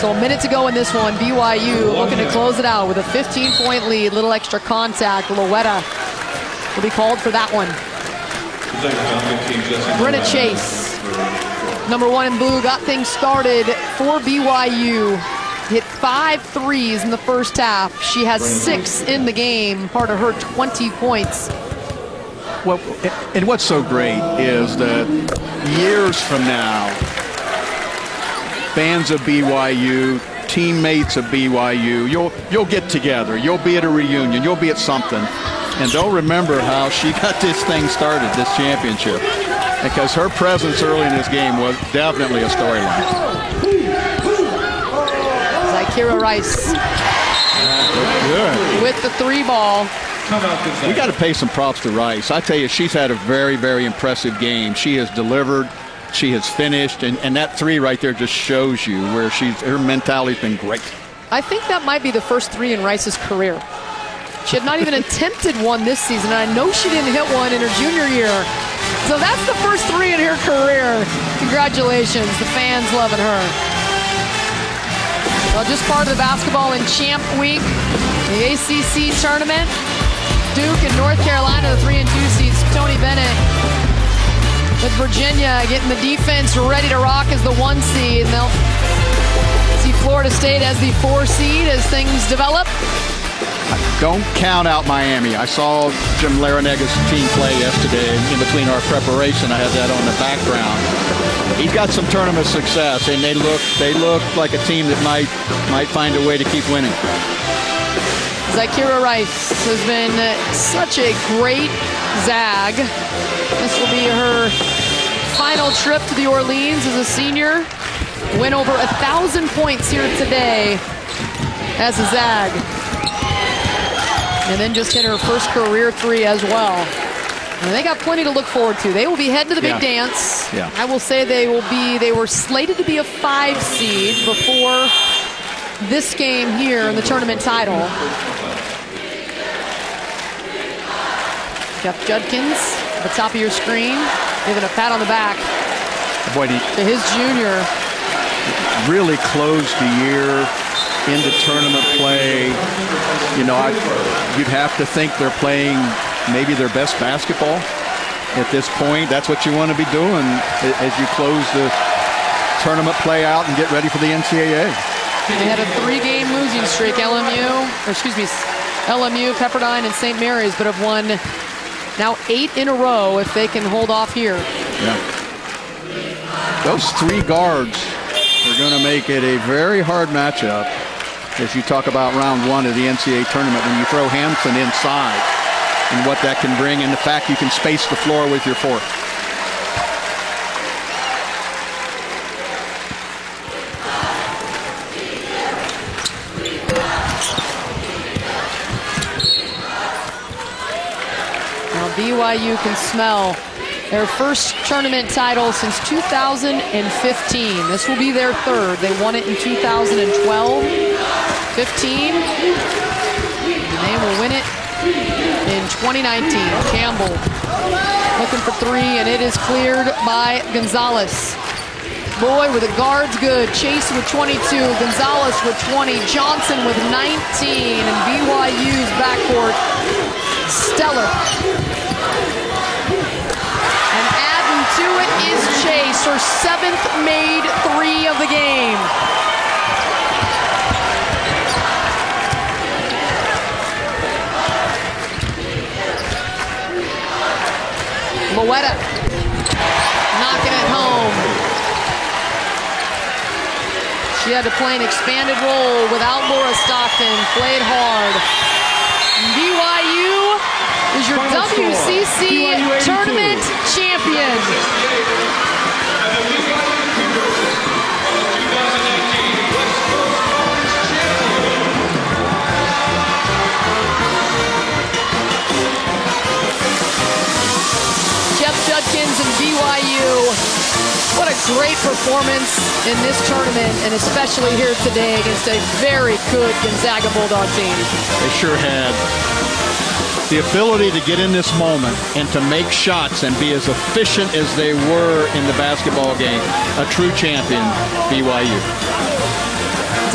So a minute to go in this one. BYU looking to close it out with a 15-point lead. Little extra contact. Loera will be called for that one. Brenna Chase, number one in blue, got things started for BYU. Hit five threes in the first half. She has six in the game, part of her 20 points. Well, and what's so great is that years from now, fans of BYU, teammates of BYU, you'll you'll get together. You'll be at a reunion. You'll be at something, and they'll remember how she got this thing started, this championship, because her presence early in this game was definitely a storyline. Zykera Rice with the three ball. We got to pay some props to Rice. I tell you, she's had a very, very impressive game. She has delivered, she has finished, and, and that three right there just shows you where she's her mentality's been great. I think that might be the first three in Rice's career. She had not even attempted one this season, and I know she didn't hit one in her junior year. So that's the first three in her career. Congratulations, the fans loving her. Well, just part of the basketball in Champ Week, the ACC tournament. Duke and North Carolina, the three and two seeds. Tony Bennett with Virginia getting the defense ready to rock as the one seed. And they'll see Florida State as the four seed as things develop. Don't count out Miami. I saw Jim Larranaga's team play yesterday. In between our preparation, I had that on the background. he's got some tournament success, and they look they look like a team that might might find a way to keep winning. Zykera Rice has been such a great zag. This will be her final trip to the Orleans as a senior. Win over a thousand points here today as a zag. And then just hit her first career three as well. And they got plenty to look forward to. They will be heading to the big Yeah. dance. Yeah. I will say they will be, they were slated to be a five seed before this game here in the tournament title. Jeff Judkins at the top of your screen, giving a pat on the back Boy, he to his junior. really closed the year into tournament play. You know, I, you'd have to think they're playing maybe their best basketball at this point. That's what you want to be doing as you close the tournament play out and get ready for the NCAA. They had a three-game losing streak, LMU, or excuse me, LMU, Pepperdine, and St. Mary's, but have won now eight in a row if they can hold off here. Yeah. Those three guards are going to make it a very hard matchup as you talk about round one of the NCAA tournament when you throw Hamson inside and what that can bring and the fact you can space the floor with your four. Now BYU can smell their first tournament title since 2015. This will be their third. They won it in 2012, 15, and they will win it in 2019. Campbell looking for three, and it is cleared by Gonzales. Boy, with the guards good. Chase with 22, Gonzales with 20, Johnson with 19, and BYU's backcourt stellar. And adding to it is Chase, her seventh made three of the game. Loera knocking it home. She had to play an expanded role without Laura Stockton, played hard. BYU is your Final WCC tournament champion. And BYU. What a great performance in this tournament, and especially here today against a very good Gonzaga Bulldog team. They sure had. The ability to get in this moment and to make shots and be as efficient as they were in the basketball game. A true champion, BYU.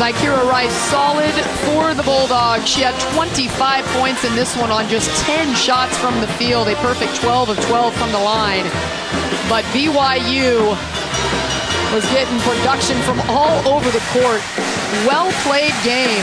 Zykera Rice solid for the Bulldogs. She had 25 points in this one on just 10 shots from the field, a perfect 12 of 12 from the line. But BYU was getting production from all over the court. Well played game.